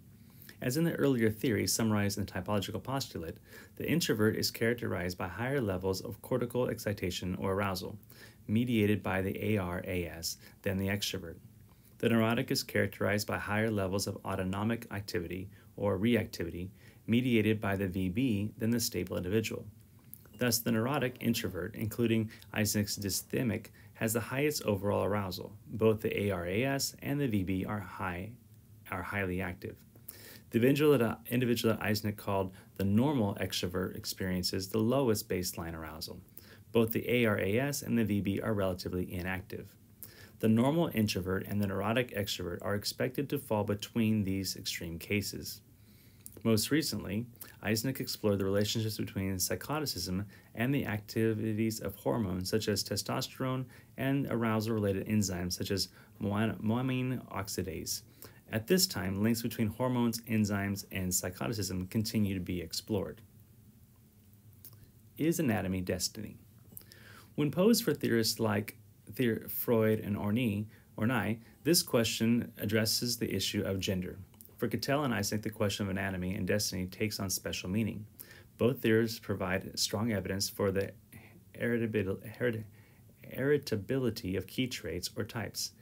As in the earlier theory summarized in the typological postulate, the introvert is characterized by higher levels of cortical excitation or arousal, mediated by the ARAS, than the extrovert. The neurotic is characterized by higher levels of autonomic activity or reactivity, mediated by the VB than the stable individual. Thus, the neurotic introvert, including Eysenck's dysthymic, has the highest overall arousal. Both the ARAS and the VB are high, are highly active. The individual that Eysenck called the normal extrovert experiences the lowest baseline arousal. Both the ARAS and the VB are relatively inactive. The normal introvert and the neurotic extrovert are expected to fall between these extreme cases. Most recently, Eysenck explored the relationships between psychoticism and the activities of hormones such as testosterone and arousal related enzymes such as monoamine oxidase. At this time, links between hormones, enzymes, and psychoticism continue to be explored. Is anatomy destiny? When posed for theorists like Freud and Orny, Horney, this question addresses the issue of gender. For Cattell and Eysenck, the question of anatomy and destiny takes on special meaning. Both theories provide strong evidence for the heritability of key traits or types.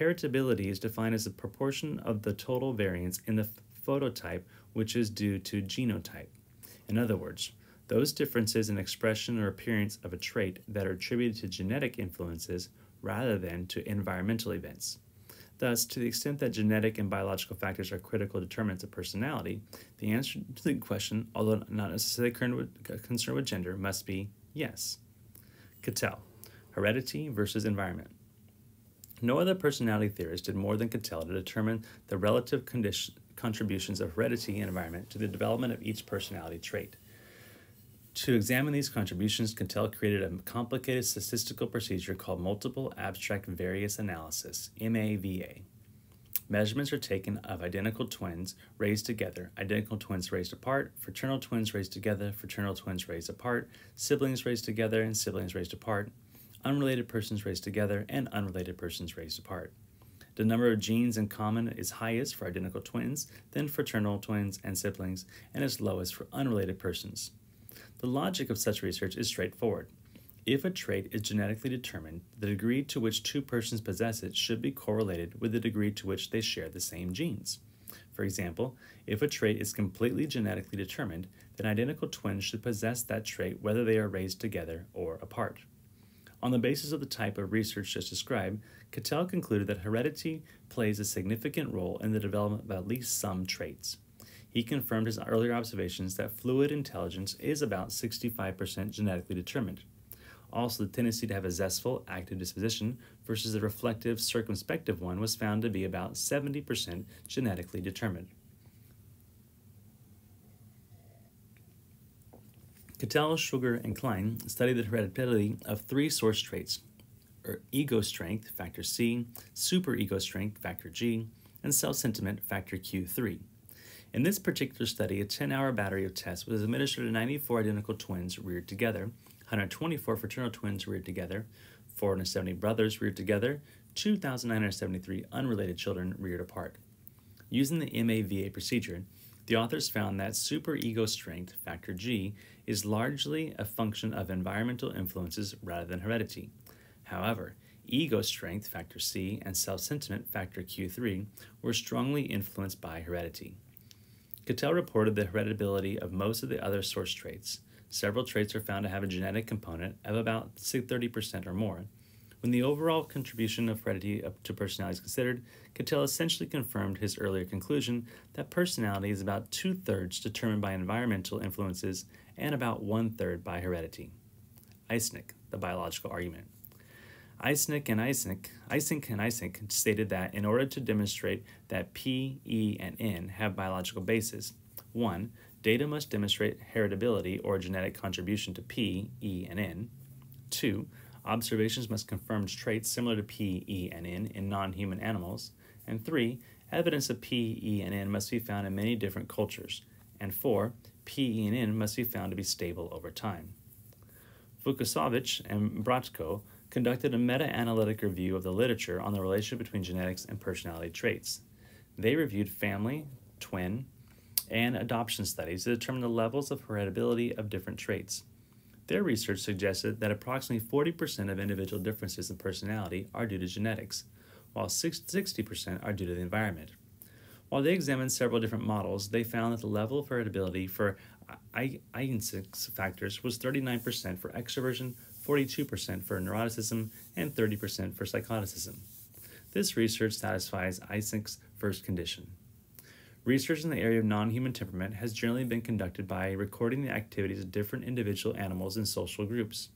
Heritability is defined as the proportion of the total variance in the phenotype which is due to genotype. In other words, those differences in expression or appearance of a trait that are attributed to genetic influences rather than to environmental events. Thus, to the extent that genetic and biological factors are critical determinants of personality, the answer to the question, although not necessarily uh, concerned with gender, must be yes. Cattell, heredity versus environment. No other personality theorist did more than Cattell to determine the relative condition, contributions of heredity and environment to the development of each personality trait. To examine these contributions, Cattell created a complicated statistical procedure called Multiple Abstract Variance Analysis, MAVA. Measurements are taken of identical twins raised together, identical twins raised apart, fraternal twins raised together, fraternal twins raised apart, siblings raised together, and siblings raised apart, unrelated persons raised together, and unrelated persons raised apart. The number of genes in common is highest for identical twins, then fraternal twins and siblings, and is lowest for unrelated persons. The logic of such research is straightforward. If a trait is genetically determined, the degree to which two persons possess it should be correlated with the degree to which they share the same genes. For example, if a trait is completely genetically determined, then identical twins should possess that trait whether they are raised together or apart. On the basis of the type of research just described, Cattell concluded that heredity plays a significant role in the development of at least some traits he confirmed his earlier observations that fluid intelligence is about 65% genetically determined. Also, the tendency to have a zestful, active disposition versus a reflective, circumspective one was found to be about 70% genetically determined. Cattell, Schuerger, and Klein studied the hereditability of three source traits er, ego strength, factor C, super ego strength, factor G, and self sentiment, factor Q3. In this particular study, a 10 hour battery of tests was administered to 94 identical twins reared together, 124 fraternal twins reared together, 470 brothers reared together, 2,973 unrelated children reared apart. Using the MAVA procedure, the authors found that superego strength, factor G, is largely a function of environmental influences rather than heredity. However, ego strength, factor C, and self sentiment, factor Q3, were strongly influenced by heredity. Cattell reported the heritability of most of the other source traits. Several traits are found to have a genetic component of about 30% or more, when the overall contribution of heredity to personality is considered, Cattell essentially confirmed his earlier conclusion that personality is about two thirds determined by environmental influences and about one third by heredity. Eysenck, the biological argument. Eysenck and Eysenck, Eysenck and Eysenck stated that in order to demonstrate that P, E, and N have biological bases, 1. Data must demonstrate heritability or genetic contribution to P, E, and N. 2. Observations must confirm traits similar to P, E, and N in non human animals. And three, evidence of P, E, and N must be found in many different cultures. And four, P, E, and N must be found to be stable over time. Vukasović and Bratko conducted a meta analytic review of the literature on the relationship between genetics and personality traits. They reviewed family, twin, and adoption studies to determine the levels of heritability of different traits. Their research suggested that approximately 40% of individual differences in personality are due to genetics, while 60% are due to the environment. While they examined several different models, they found that the level of heritability for Eysenck's factors was 39% for extroversion, 42% for neuroticism, and 30% for psychoticism. This research satisfies Eysenck's first condition. Research in the area of non human temperament has generally been conducted by recording the activities of different individual animals in social groups.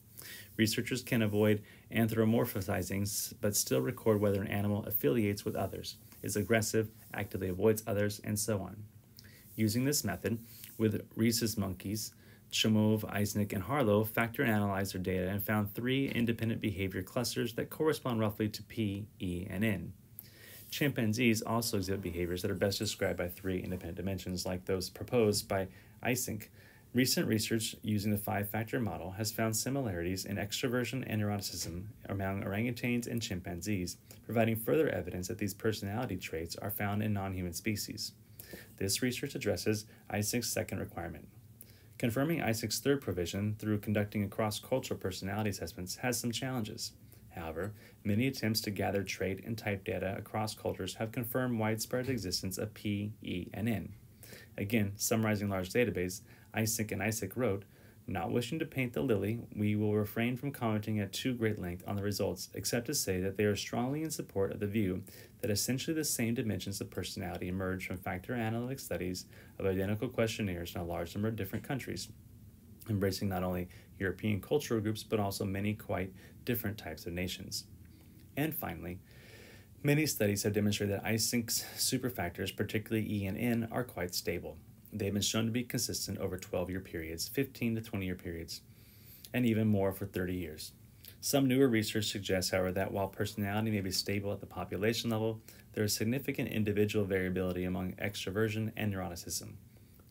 Researchers can avoid anthropomorphizing but still record whether an animal affiliates with others, is aggressive, actively avoids others, and so on. Using this method, with rhesus monkeys, Chamove, Eysenck, and Harlow factor and analyzed their data and found three independent behavior clusters that correspond roughly to P, E, and N. Chimpanzees also exhibit behaviors that are best described by three independent dimensions, like those proposed by Eysenck. Recent research using the five factor model has found similarities in extroversion and neuroticism among orangutans and chimpanzees, providing further evidence that these personality traits are found in non human species. This research addresses Eysenck's second requirement. Confirming Eysenck's third provision through conducting cross cultural personality assessments has some challenges. However, many attempts to gather trait and type data across cultures have confirmed widespread existence of P, E, and N. Again, summarizing large database, Eysenck and Eysenck wrote, not wishing to paint the lily, we will refrain from commenting at too great length on the results, except to say that they are strongly in support of the view that essentially the same dimensions of personality emerge from factor analytic studies of identical questionnaires in a large number of different countries, embracing not only European cultural groups but also many quite different types of nations. And finally, many studies have demonstrated that Eysenck's superfactors, particularly E and N, are quite stable. They have been shown to be consistent over 12 year periods, 15 to 20 year periods, and even more for 30 years. Some newer research suggests, however, that while personality may be stable at the population level, there is significant individual variability among extroversion and neuroticism.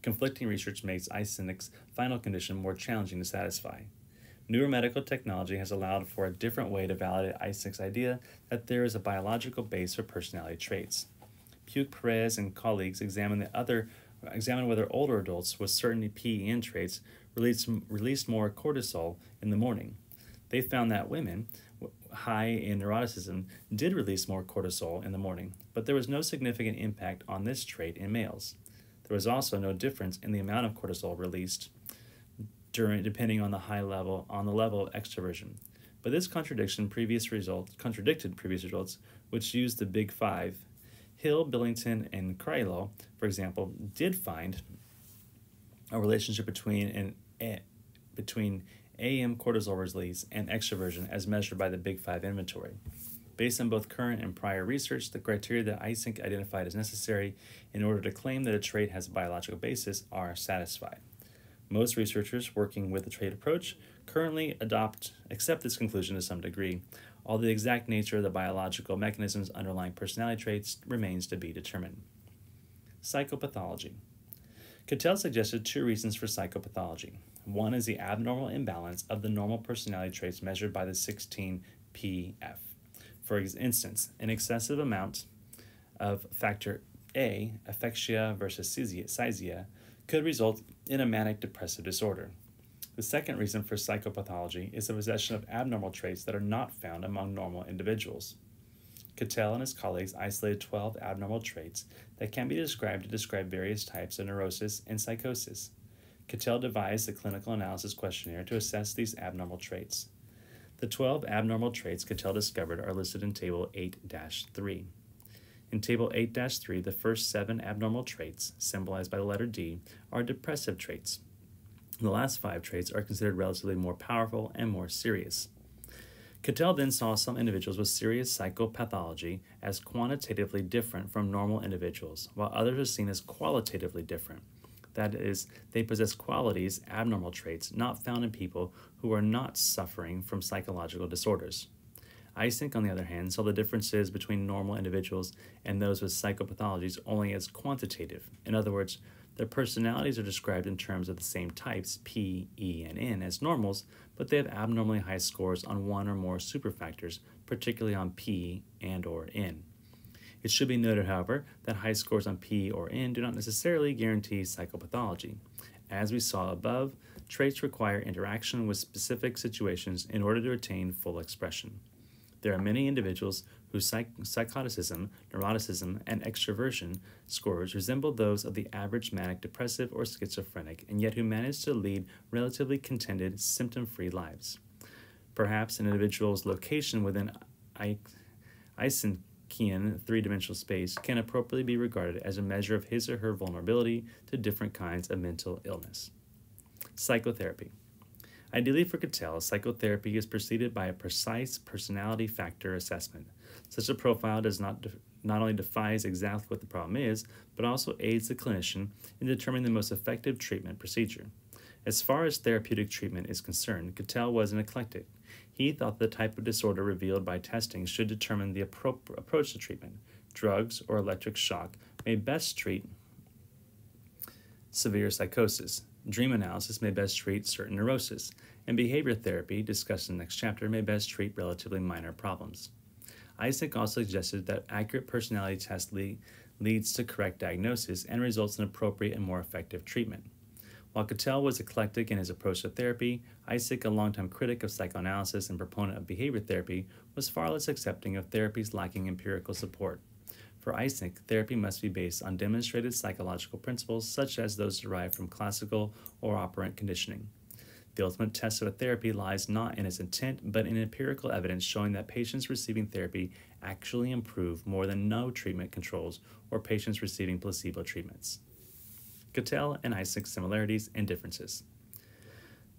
Conflicting research makes Eysenck's final condition more challenging to satisfy. Newer medical technology has allowed for a different way to validate Eysenck's idea that there is a biological base for personality traits. Puig Perez and colleagues examined the other examined whether older adults with certain PEN traits released, released more cortisol in the morning. They found that women high in neuroticism did release more cortisol in the morning, but there was no significant impact on this trait in males. There was also no difference in the amount of cortisol released during depending on the high level on the level of extroversion. But this contradiction previous results contradicted previous results, which used the big five. Hill, Billington, and Krylov, for example, did find a relationship between an between AM cortisol release, and extroversion as measured by the Big Five inventory. Based on both current and prior research, the criteria that Eysenck identified as necessary in order to claim that a trait has a biological basis are satisfied. Most researchers working with the trait approach currently adopt accept this conclusion to some degree, although the exact nature of the biological mechanisms underlying personality traits remains to be determined. Psychopathology. Cattell suggested two reasons for psychopathology. One is the abnormal imbalance of the normal personality traits measured by the 16PF. For instance, an excessive amount of factor A, affectia versus sizia, could result in a manic depressive disorder. The second reason for psychopathology is the possession of abnormal traits that are not found among normal individuals. Cattell and his colleagues isolated 12 abnormal traits that can be described to describe various types of neurosis and psychosis. Cattell devised the clinical analysis questionnaire to assess these abnormal traits. The 12 abnormal traits Cattell discovered are listed in Table 8 3. In Table 8 3, the first seven abnormal traits, symbolized by the letter D, are depressive traits. The last five traits are considered relatively more powerful and more serious. Cattell then saw some individuals with serious psychopathology as quantitatively different from normal individuals, while others are seen as qualitatively different. That is, they possess qualities, abnormal traits, not found in people who are not suffering from psychological disorders. Eysenck, on the other hand, saw the differences between normal individuals and those with psychopathologies only as quantitative. In other words, their personalities are described in terms of the same types, P, E, and N, as normals, but they have abnormally high scores on one or more superfactors, particularly on P and or N. It should be noted, however, that high scores on P or N do not necessarily guarantee psychopathology. As we saw above, traits require interaction with specific situations in order to attain full expression. There are many individuals whose psych- psychoticism, neuroticism, and extroversion scores resemble those of the average manic depressive or schizophrenic, and yet who manage to lead relatively contented, symptom free lives. Perhaps an individual's location within Eysenckian three dimensional space can appropriately be regarded as a measure of his or her vulnerability to different kinds of mental illness. Psychotherapy. Ideally, for Cattell, psychotherapy is preceded by a precise personality factor assessment. Such a profile does not not only defies exactly what the problem is, but also aids the clinician in determining the most effective treatment procedure. As far as therapeutic treatment is concerned, Cattell was an eclectic. He thought the type of disorder revealed by testing should determine the appro- approach to treatment. Drugs or electric shock may best treat severe psychosis. Dream analysis may best treat certain neurosis, and behavior therapy, discussed in the next chapter, may best treat relatively minor problems. Eysenck also suggested that accurate personality test le- leads to correct diagnosis and results in appropriate and more effective treatment. While Cattell was eclectic in his approach to therapy, Eysenck, a longtime critic of psychoanalysis and proponent of behavior therapy, was far less accepting of therapies lacking empirical support. For Eysenck, therapy must be based on demonstrated psychological principles such as those derived from classical or operant conditioning. The ultimate test of a therapy lies not in its intent, but in empirical evidence showing that patients receiving therapy actually improve more than no treatment controls or patients receiving placebo treatments. Cattell and Eysenck's similarities and differences.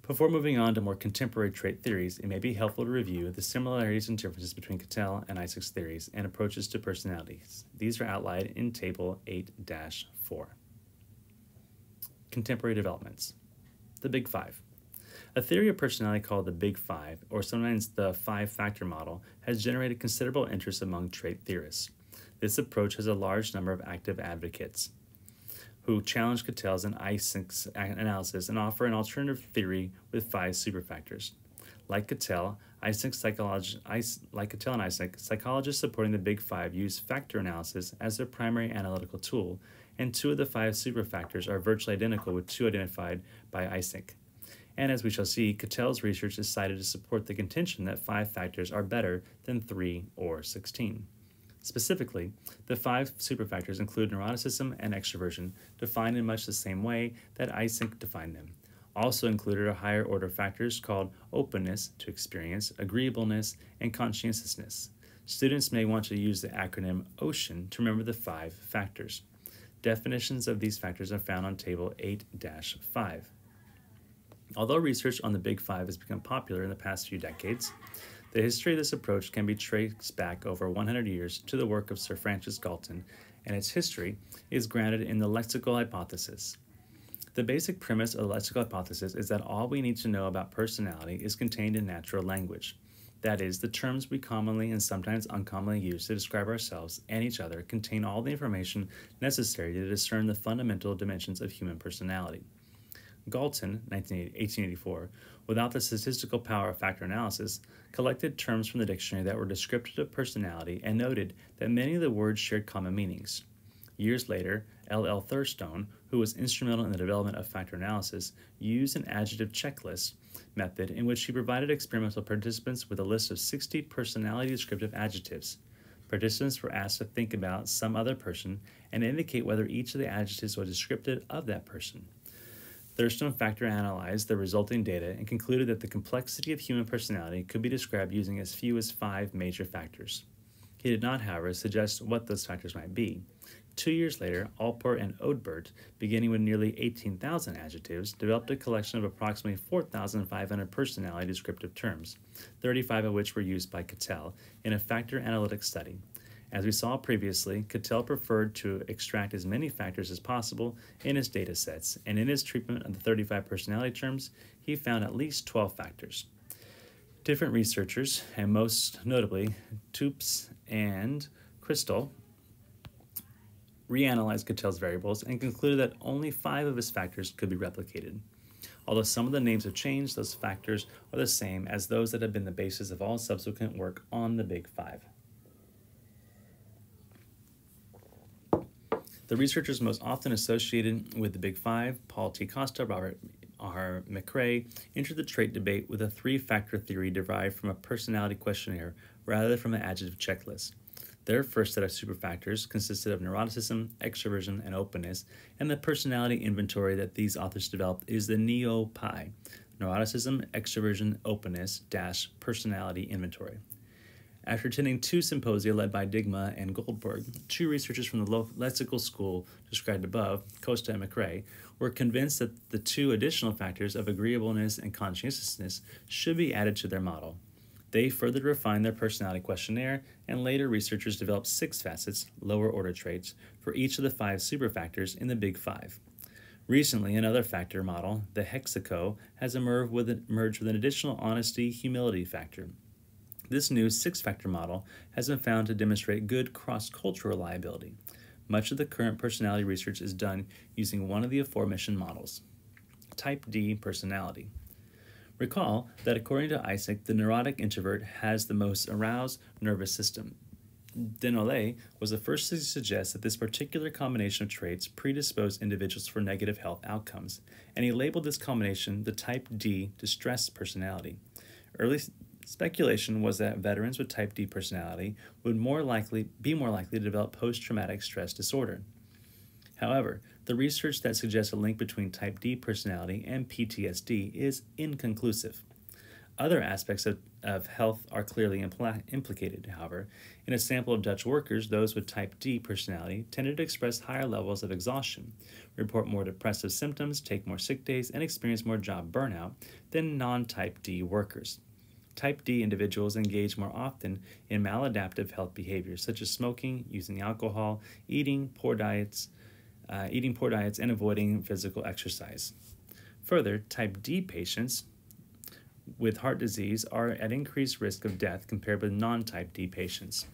Before moving on to more contemporary trait theories, it may be helpful to review the similarities and differences between Cattell and Eysenck's theories and approaches to personalities. These are outlined in Table 8 4. Contemporary developments. The Big Five. A theory of personality called the Big Five, or sometimes the Five Factor Model, has generated considerable interest among trait theorists. This approach has a large number of active advocates who challenge Cattell's and Eysenck's analysis and offer an alternative theory with five superfactors. Like Cattell, psycholog- like Cattell and Eysenck, psychologists supporting the Big Five use factor analysis as their primary analytical tool, and two of the five superfactors are virtually identical with two identified by Eysenck. And as we shall see, Cattell's research is cited to support the contention that five factors are better than three or 16. Specifically, the five superfactors include neuroticism and extroversion, defined in much the same way that Eysenck defined them. Also included are higher order factors called openness to experience, agreeableness, and conscientiousness. Students may want to use the acronym OCEAN to remember the five factors. Definitions of these factors are found on Table 8 5. Although research on the Big Five has become popular in the past few decades, the history of this approach can be traced back over 100 years to the work of Sir Francis Galton, and its history is grounded in the lexical hypothesis. The basic premise of the lexical hypothesis is that all we need to know about personality is contained in natural language. That is, the terms we commonly and sometimes uncommonly use to describe ourselves and each other contain all the information necessary to discern the fundamental dimensions of human personality. Galton, 1884, without the statistical power of factor analysis, collected terms from the dictionary that were descriptive of personality and noted that many of the words shared common meanings. Years later, L. L. Thurstone, who was instrumental in the development of factor analysis, used an adjective checklist method in which he provided experimental participants with a list of 60 personality descriptive adjectives. Participants were asked to think about some other person and indicate whether each of the adjectives was descriptive of that person. Thurstone factor analyzed the resulting data and concluded that the complexity of human personality could be described using as few as five major factors. He did not, however, suggest what those factors might be. Two years later, Allport and Odbert, beginning with nearly 18,000 adjectives, developed a collection of approximately 4,500 personality descriptive terms, 35 of which were used by Cattell in a factor analytic study. As we saw previously, Cattell preferred to extract as many factors as possible in his data sets, and in his treatment of the 35 personality terms, he found at least 12 factors. Different researchers, and most notably Tupes and Christal, reanalyzed Cattell's variables and concluded that only five of his factors could be replicated. Although some of the names have changed, those factors are the same as those that have been the basis of all subsequent work on the Big Five. The researchers most often associated with the Big Five, Paul T. Costa, Robert R. McCrae, entered the trait debate with a three factor theory derived from a personality questionnaire rather than from an adjective checklist. Their first set of superfactors consisted of neuroticism, extroversion, and openness, and the personality inventory that these authors developed is the NEO-PI, Neuroticism, Extroversion, Openness, dash, Personality Inventory. After attending two symposia led by Digman and Goldberg, two researchers from the lexical school described above, Costa and McCrae, were convinced that the two additional factors of agreeableness and conscientiousness should be added to their model. They further refined their personality questionnaire, and later researchers developed six facets, lower order traits, for each of the five superfactors in the Big Five. Recently, another factor model, the Hexaco, has emerged with, emerged with an additional honesty humility factor. This new six factor model has been found to demonstrate good cross cultural reliability. Much of the current personality research is done using one of the aforementioned models Type D personality. Recall that according to Eysenck, the neurotic introvert has the most aroused nervous system. Denollet was the first to suggest that this particular combination of traits predisposed individuals for negative health outcomes, and he labeled this combination the type D distress personality. Early Speculation was that veterans with type D personality would more likely be more likely to develop post-traumatic stress disorder. However, the research that suggests a link between type D personality and PTSD is inconclusive. Other aspects of, of health are clearly impl- implicated, however. In a sample of Dutch workers, those with type D personality tended to express higher levels of exhaustion, report more depressive symptoms, take more sick days, and experience more job burnout than non type D workers. Type D individuals engage more often in maladaptive health behaviors such as smoking, using alcohol, eating poor diets, uh, eating poor diets, and avoiding physical exercise. Further, type D patients with heart disease are at increased risk of death compared with non type D patients.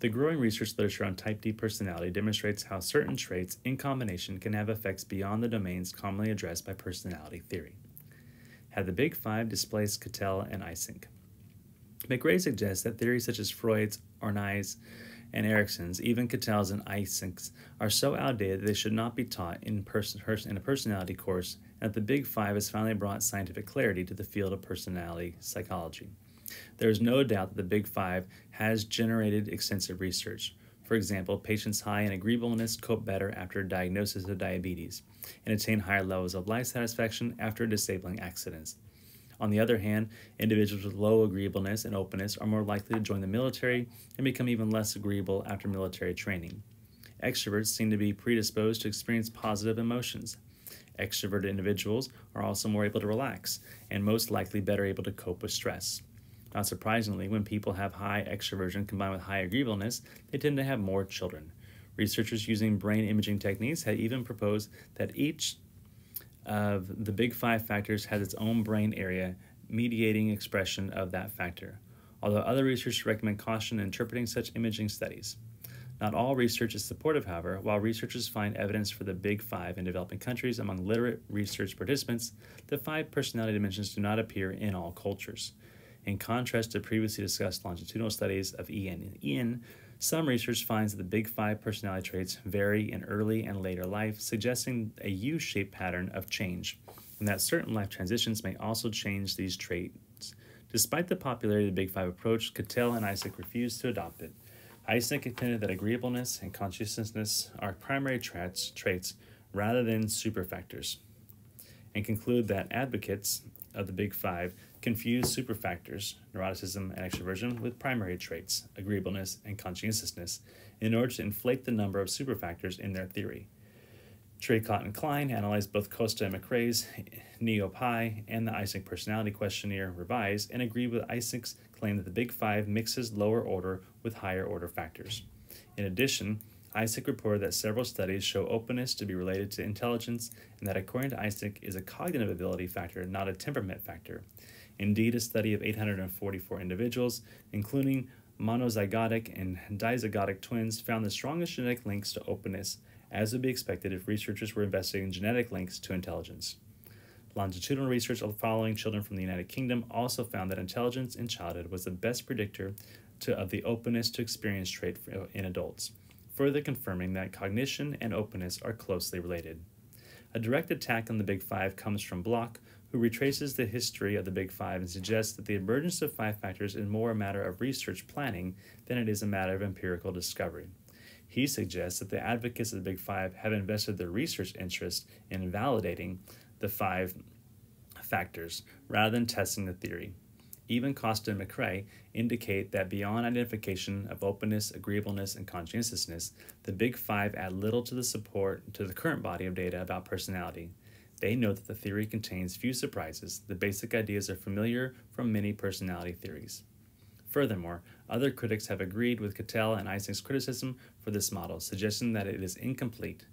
The growing research literature on type D personality demonstrates how certain traits in combination can have effects beyond the domains commonly addressed by personality theory had the Big Five displaced Cattell and Eysenck. McCrae suggests that theories such as Freud's, Horney's, and Erikson's, even Cattell's and Eysenck's, are so outdated that they should not be taught in, person, in a personality course, and that the Big Five has finally brought scientific clarity to the field of personality psychology. There is no doubt that the Big Five has generated extensive research. For example, patients high in agreeableness cope better after a diagnosis of diabetes and attain higher levels of life satisfaction after disabling accidents. On the other hand, individuals with low agreeableness and openness are more likely to join the military and become even less agreeable after military training. Extroverts seem to be predisposed to experience positive emotions. Extroverted individuals are also more able to relax and most likely better able to cope with stress. Not surprisingly, when people have high extroversion combined with high agreeableness, they tend to have more children. Researchers using brain imaging techniques have even proposed that each of the big five factors has its own brain area mediating expression of that factor, although other researchers recommend caution in interpreting such imaging studies. Not all research is supportive, however. While researchers find evidence for the Big Five in developing countries among literate research participants, the five personality dimensions do not appear in all cultures. In contrast to previously discussed longitudinal studies of EN and EN, some research finds that the Big Five personality traits vary in early and later life, suggesting a U shaped pattern of change, and that certain life transitions may also change these traits. Despite the popularity of the Big Five approach, Cattell and Eysenck refused to adopt it. Eysenck contended that agreeableness and conscientiousness are primary traits, traits rather than superfactors, and conclude that advocates of the Big Five confuse superfactors, neuroticism and extroversion, with primary traits, agreeableness and conscientiousness, in order to inflate the number of superfactors in their theory. Draycott and Kline analyzed both Costa and McCrae's NEO-PI and the Eysenck Personality Questionnaire revised and agreed with Eysenck's claim that the Big Five mixes lower order with higher order factors. In addition, Eysenck reported that several studies show openness to be related to intelligence and that according to Eysenck is a cognitive ability factor, not a temperament factor. Indeed, a study of 844 individuals, including monozygotic and dizygotic twins, found the strongest genetic links to openness, as would be expected if researchers were investigating genetic links to intelligence. Longitudinal research of following children from the United Kingdom also found that intelligence in childhood was the best predictor to, of the openness to experience trait uh, in adults, further confirming that cognition and openness are closely related. A direct attack on the Big Five comes from Block, who retraces the history of the Big Five and suggests that the emergence of five factors is more a matter of research planning than it is a matter of empirical discovery. He suggests that the advocates of the Big Five have invested their research interest in validating the five factors rather than testing the theory. Even Costa and McCrae indicate that beyond identification of openness, agreeableness, and conscientiousness, the Big Five add little to the support to the current body of data about personality. They note that the theory contains few surprises. The basic ideas are familiar from many personality theories. Furthermore, other critics have agreed with Cattell and Eysenck's criticism for this model, suggesting that it is incomplete.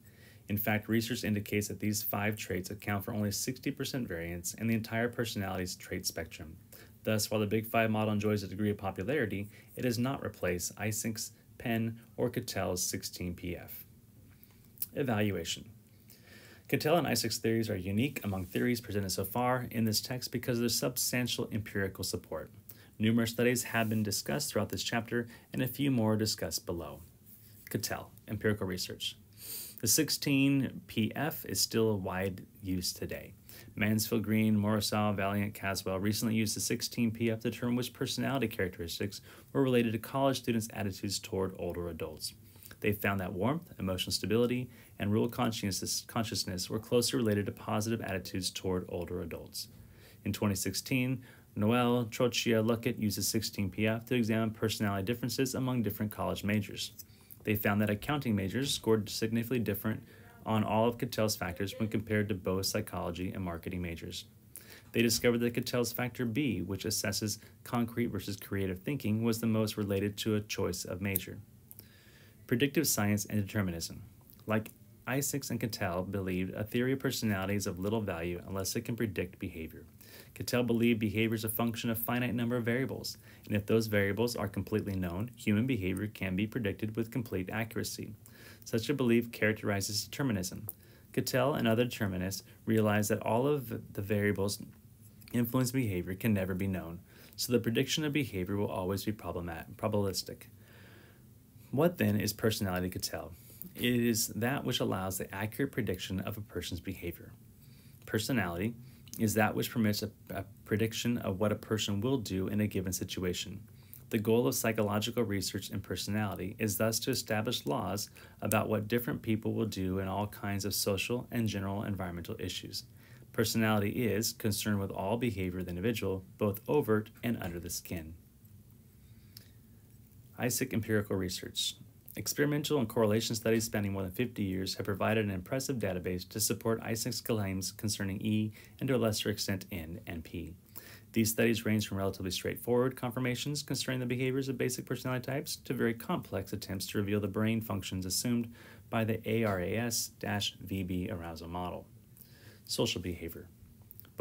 In fact, research indicates that these five traits account for only 60% variance in the entire personality's trait spectrum. Thus, while the Big Five model enjoys a degree of popularity, it does not replace Eysenck's, PEN, or Cattell's 16PF. Evaluation Cattell and Eysenck's theories are unique among theories presented so far in this text because of their substantial empirical support. Numerous studies have been discussed throughout this chapter, and a few more discussed below. Cattell, empirical research. The 16PF is still wide use today. Mansfield Green, Morrisall, Valiant, Caswell recently used the 16PF to determine which personality characteristics were related to college students' attitudes toward older adults. They found that warmth, emotional stability, and rule consciousness were closely related to positive attitudes toward older adults. In 2016, Noel Trocchia Luckett used the 16PF to examine personality differences among different college majors. They found that accounting majors scored significantly different on all of Cattell's factors when compared to both psychology and marketing majors. They discovered that Cattell's factor B, which assesses concrete versus creative thinking, was the most related to a choice of major predictive science and determinism. Like Eysenck and Cattell believed a theory of personality is of little value unless it can predict behavior. Cattell believed behavior is a function of finite number of variables, and if those variables are completely known, human behavior can be predicted with complete accuracy. Such a belief characterizes determinism. Cattell and other determinists realized that all of the variables influence behavior can never be known, so the prediction of behavior will always be problematic, probabilistic. What then is personality Cattell? It is that which allows the accurate prediction of a person's behavior. Personality is that which permits a, a, prediction of what a person will do in a given situation. The goal of psychological research in personality is thus to establish laws about what different people will do in all kinds of social and general environmental issues. Personality is concerned with all behavior of the individual, both overt and under the skin. Eysenck empirical research. Experimental and correlation studies spanning more than 50 years have provided an impressive database to support Eysenck's claims concerning E and to a lesser extent N and P. These studies range from relatively straightforward confirmations concerning the behaviors of basic personality types to very complex attempts to reveal the brain functions assumed by the ARAS VB arousal model. Social behavior.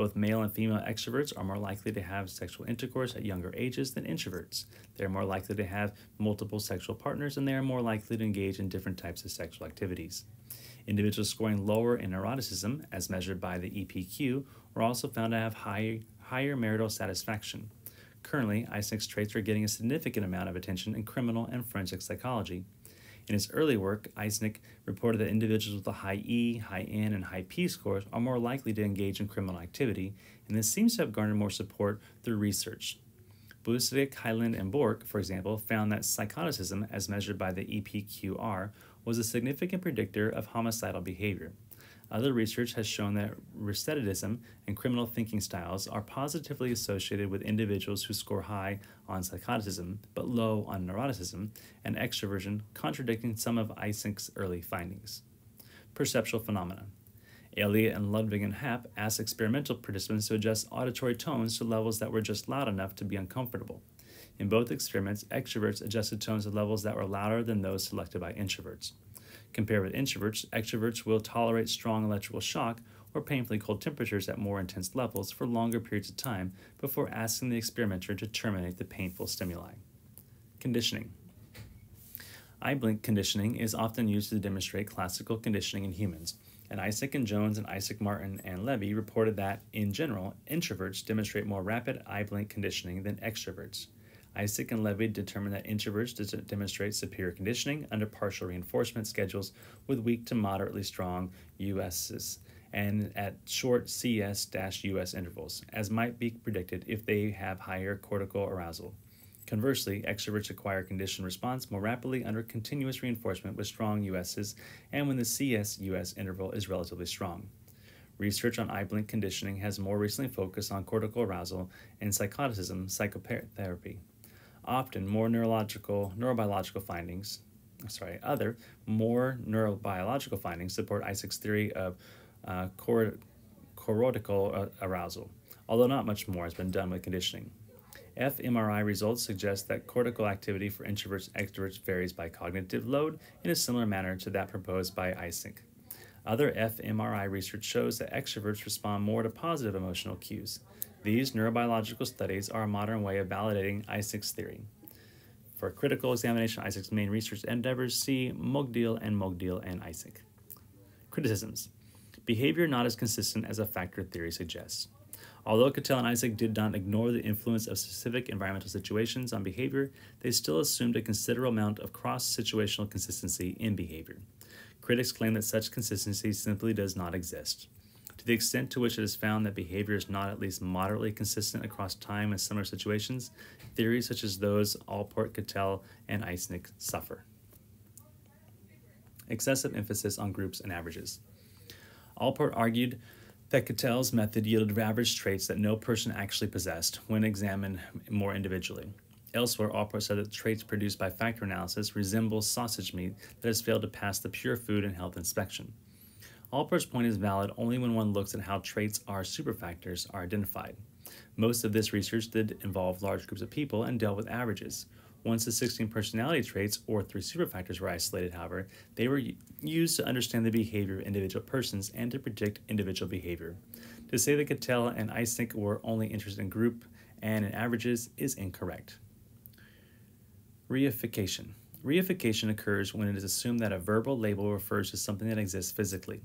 Both male and female extroverts are more likely to have sexual intercourse at younger ages than introverts. They are more likely to have multiple sexual partners and they are more likely to engage in different types of sexual activities. Individuals scoring lower in neuroticism, as measured by the EPQ, were also found to have high, higher marital satisfaction. Currently, Eysenck's traits are getting a significant amount of attention in criminal and forensic psychology. In his early work, Eysenck reported that individuals with a high E, high N, and high P scores are more likely to engage in criminal activity, and this seems to have garnered more support through research. Busick, Hyland, and Bork, for example, found that psychoticism, as measured by the EPQR, was a significant predictor of homicidal behavior. Other research has shown that recidivism and criminal thinking styles are positively associated with individuals who score high on psychoticism but low on neuroticism and extroversion, contradicting some of Eysenck's early findings. Perceptual phenomena. Elliott and Ludvigh and Happ asked experimental participants to adjust auditory tones to levels that were just loud enough to be uncomfortable. In both experiments, extroverts adjusted tones to levels that were louder than those selected by introverts. Compared with introverts, extroverts will tolerate strong electrical shock or painfully cold temperatures at more intense levels for longer periods of time before asking the experimenter to terminate the painful stimuli. Conditioning. Eye blink conditioning is often used to demonstrate classical conditioning in humans, and Isaac and Jones and Isaac Martin and Levey reported that, in general, introverts demonstrate more rapid eye blink conditioning than extroverts. Eysenck and Levey determined that introverts demonstrate superior conditioning under partial reinforcement schedules with weak to moderately strong USs and at short CS-US intervals, as might be predicted if they have higher cortical arousal. Conversely, extroverts acquire conditioned response more rapidly under continuous reinforcement with strong USs and when the CS-US interval is relatively strong. Research on eye blink conditioning has more recently focused on cortical arousal and psychoticism psychotherapy. Often, more neurological, neurobiological findings, sorry, other more neurobiological findings support Eysenck's theory of uh, cortical arousal, although not much more has been done with conditioning. fMRI results suggest that cortical activity for introverts and extroverts varies by cognitive load in a similar manner to that proposed by Eysenck. Other fMRI research shows that extroverts respond more to positive emotional cues. These neurobiological studies are a modern way of validating Eysenck's theory. For a critical examination of Eysenck's main research endeavors, see Modgil and Modgil and Eysenck. Criticisms. Behavior not as consistent as a factor theory suggests. Although Cattell and Eysenck did not ignore the influence of specific environmental situations on behavior, they still assumed a considerable amount of cross-situational consistency in behavior. Critics claim that such consistency simply does not exist. To the extent to which it is found that behavior is not at least moderately consistent across time and similar situations, theories such as those Allport, Cattell, and Eysenck suffer. Excessive emphasis on groups and averages. Allport argued that Cattell's method yielded average traits that no person actually possessed when examined more individually. Elsewhere, Allport said that traits produced by factor analysis resemble sausage meat that has failed to pass the pure food and health inspection. Allport's point is valid only when one looks at how traits are superfactors are identified. Most of this research did involve large groups of people and dealt with averages. Once the 16 personality traits, or three superfactors, were isolated, however, they were used to understand the behavior of individual persons and to predict individual behavior. To say that Cattell and Eysenck were only interested in group and in averages is incorrect. Reification. Reification occurs when it is assumed that a verbal label refers to something that exists physically.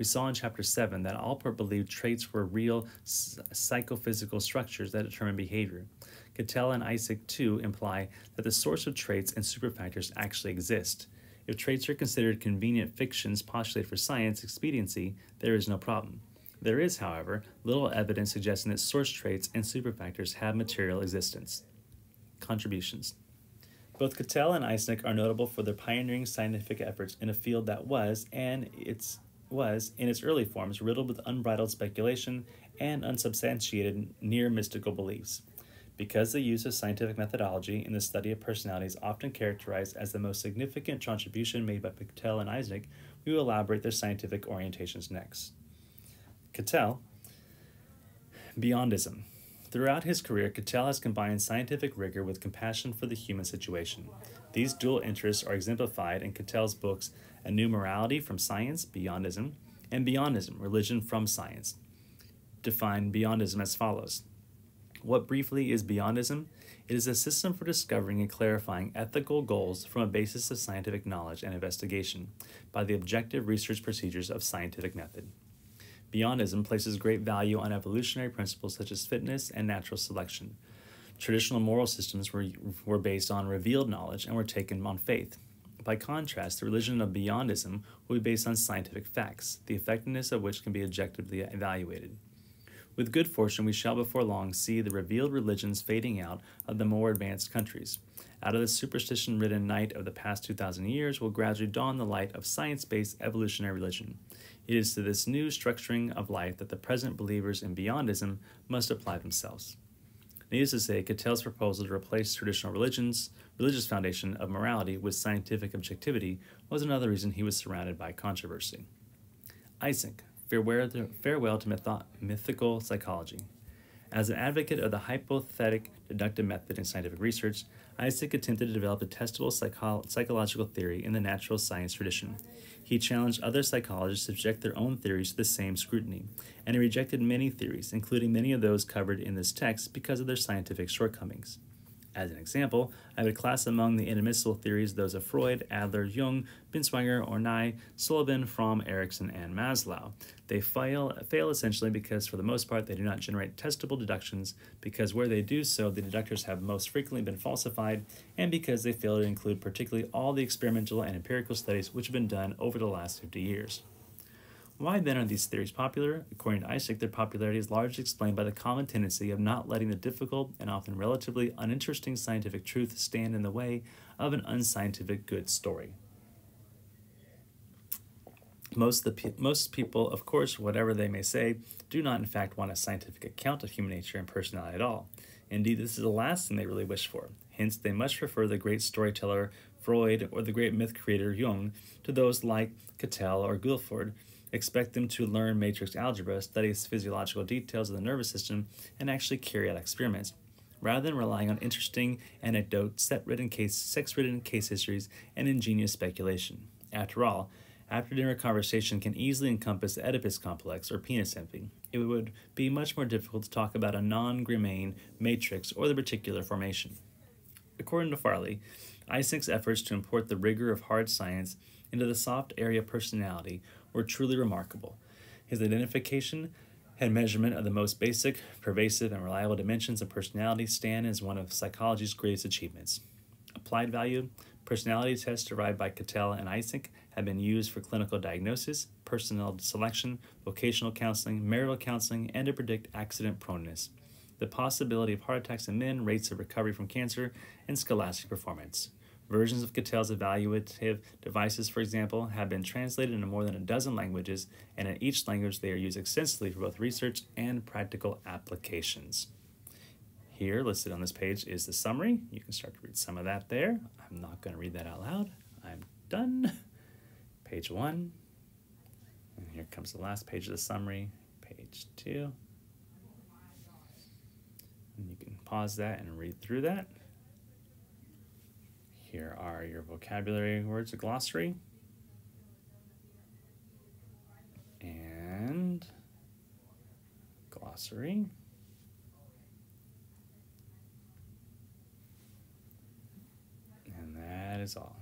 We saw in Chapter 7 that Allport believed traits were real psychophysical structures that determine behavior. Cattell and Eysenck, too, imply that the source of traits and superfactors actually exist. If traits are considered convenient fictions postulated for science expediency, there is no problem. There is, however, little evidence suggesting that source traits and superfactors have material existence. Contributions Both Cattell and Eysenck are notable for their pioneering scientific efforts in a field that was, and its was, in its early forms, riddled with unbridled speculation and unsubstantiated near mystical beliefs. Because the use of scientific methodology in the study of personality is often characterized as the most significant contribution made by Cattell and Eysenck, we will elaborate their scientific orientations next. Cattell, Beyondism. Throughout his career, Cattell has combined scientific rigor with compassion for the human situation. These dual interests are exemplified in Cattell's books A New Morality from Science, Beyondism, and Beyondism, Religion from Science. Define Beyondism as follows what briefly is Beyondism? It is a system for discovering and clarifying ethical goals from a basis of scientific knowledge and investigation by the objective research procedures of scientific method. Beyondism places great value on evolutionary principles such as fitness and natural selection. Traditional moral systems were, were based on revealed knowledge and were taken on faith. By contrast, the religion of Beyondism will be based on scientific facts, the effectiveness of which can be objectively evaluated. With good fortune, we shall before long see the revealed religions fading out of the more advanced countries. Out of the superstition ridden night of the past 2,000 years will gradually dawn the light of science based evolutionary religion. It is to this new structuring of life that the present believers in Beyondism must apply themselves. Needless to say, Cattell's proposal to replace traditional religions, religious foundation of morality with scientific objectivity was another reason he was surrounded by controversy. Eysenck, Farewell to, farewell to mythical psychology. As an advocate of the hypothetic deductive method in scientific research, Eysenck attempted to develop a testable psycho- psychological theory in the natural science tradition. He challenged other psychologists to subject their own theories to the same scrutiny, and he rejected many theories, including many of those covered in this text, because of their scientific shortcomings. As an example, I would class among the inadmissible theories those of Freud, Adler, Jung, Binswanger, Horney, Sullivan, Fromm, Erikson, and Maslow. They fail, fail essentially because, for the most part, they do not generate testable deductions, because where they do so, the deductors have most frequently been falsified, and because they fail to include particularly all the experimental and empirical studies which have been done over the last 50 years. Why then are these theories popular? According to Eysenck, their popularity is largely explained by the common tendency of not letting the difficult and often relatively uninteresting scientific truth stand in the way of an unscientific good story. Most, the most people, of course, whatever they may say, do not in fact want a scientific account of human nature and personality at all. Indeed, this is the last thing they really wish for. Hence, they much prefer the great storyteller Freud or the great myth creator Jung to those like Cattell or Guilford expect them to learn matrix algebra, study physiological details of the nervous system, and actually carry out experiments, rather than relying on interesting anecdotes, set-written case, sex-written case histories, and ingenious speculation. After all, after-dinner conversation can easily encompass the Oedipus complex or penis envy. It would be much more difficult to talk about a non-Gramian matrix or the reticular formation. According to Farley, Eysenck's efforts to import the rigor of hard science into the soft area personality were truly remarkable. His identification and measurement of the most basic, pervasive, and reliable dimensions of personality stand as one of psychology's greatest achievements. Applied value, personality tests derived by Cattell and Eysenck have been used for clinical diagnosis, personnel selection, vocational counseling, marital counseling, and to predict accident proneness, the possibility of heart attacks in men, rates of recovery from cancer, and scholastic performance. Versions of Cattell's evaluative devices, for example, have been translated into more than a dozen languages, and in each language they are used extensively for both research and practical applications. Here, listed on this page, is the summary. You can start to read some of that there. I'm not going to read that out loud. I'm done. Page one. And here comes the last page of the summary, page two. And you can pause that and read through that. Here are your vocabulary words, a glossary. And glossary. And that is all.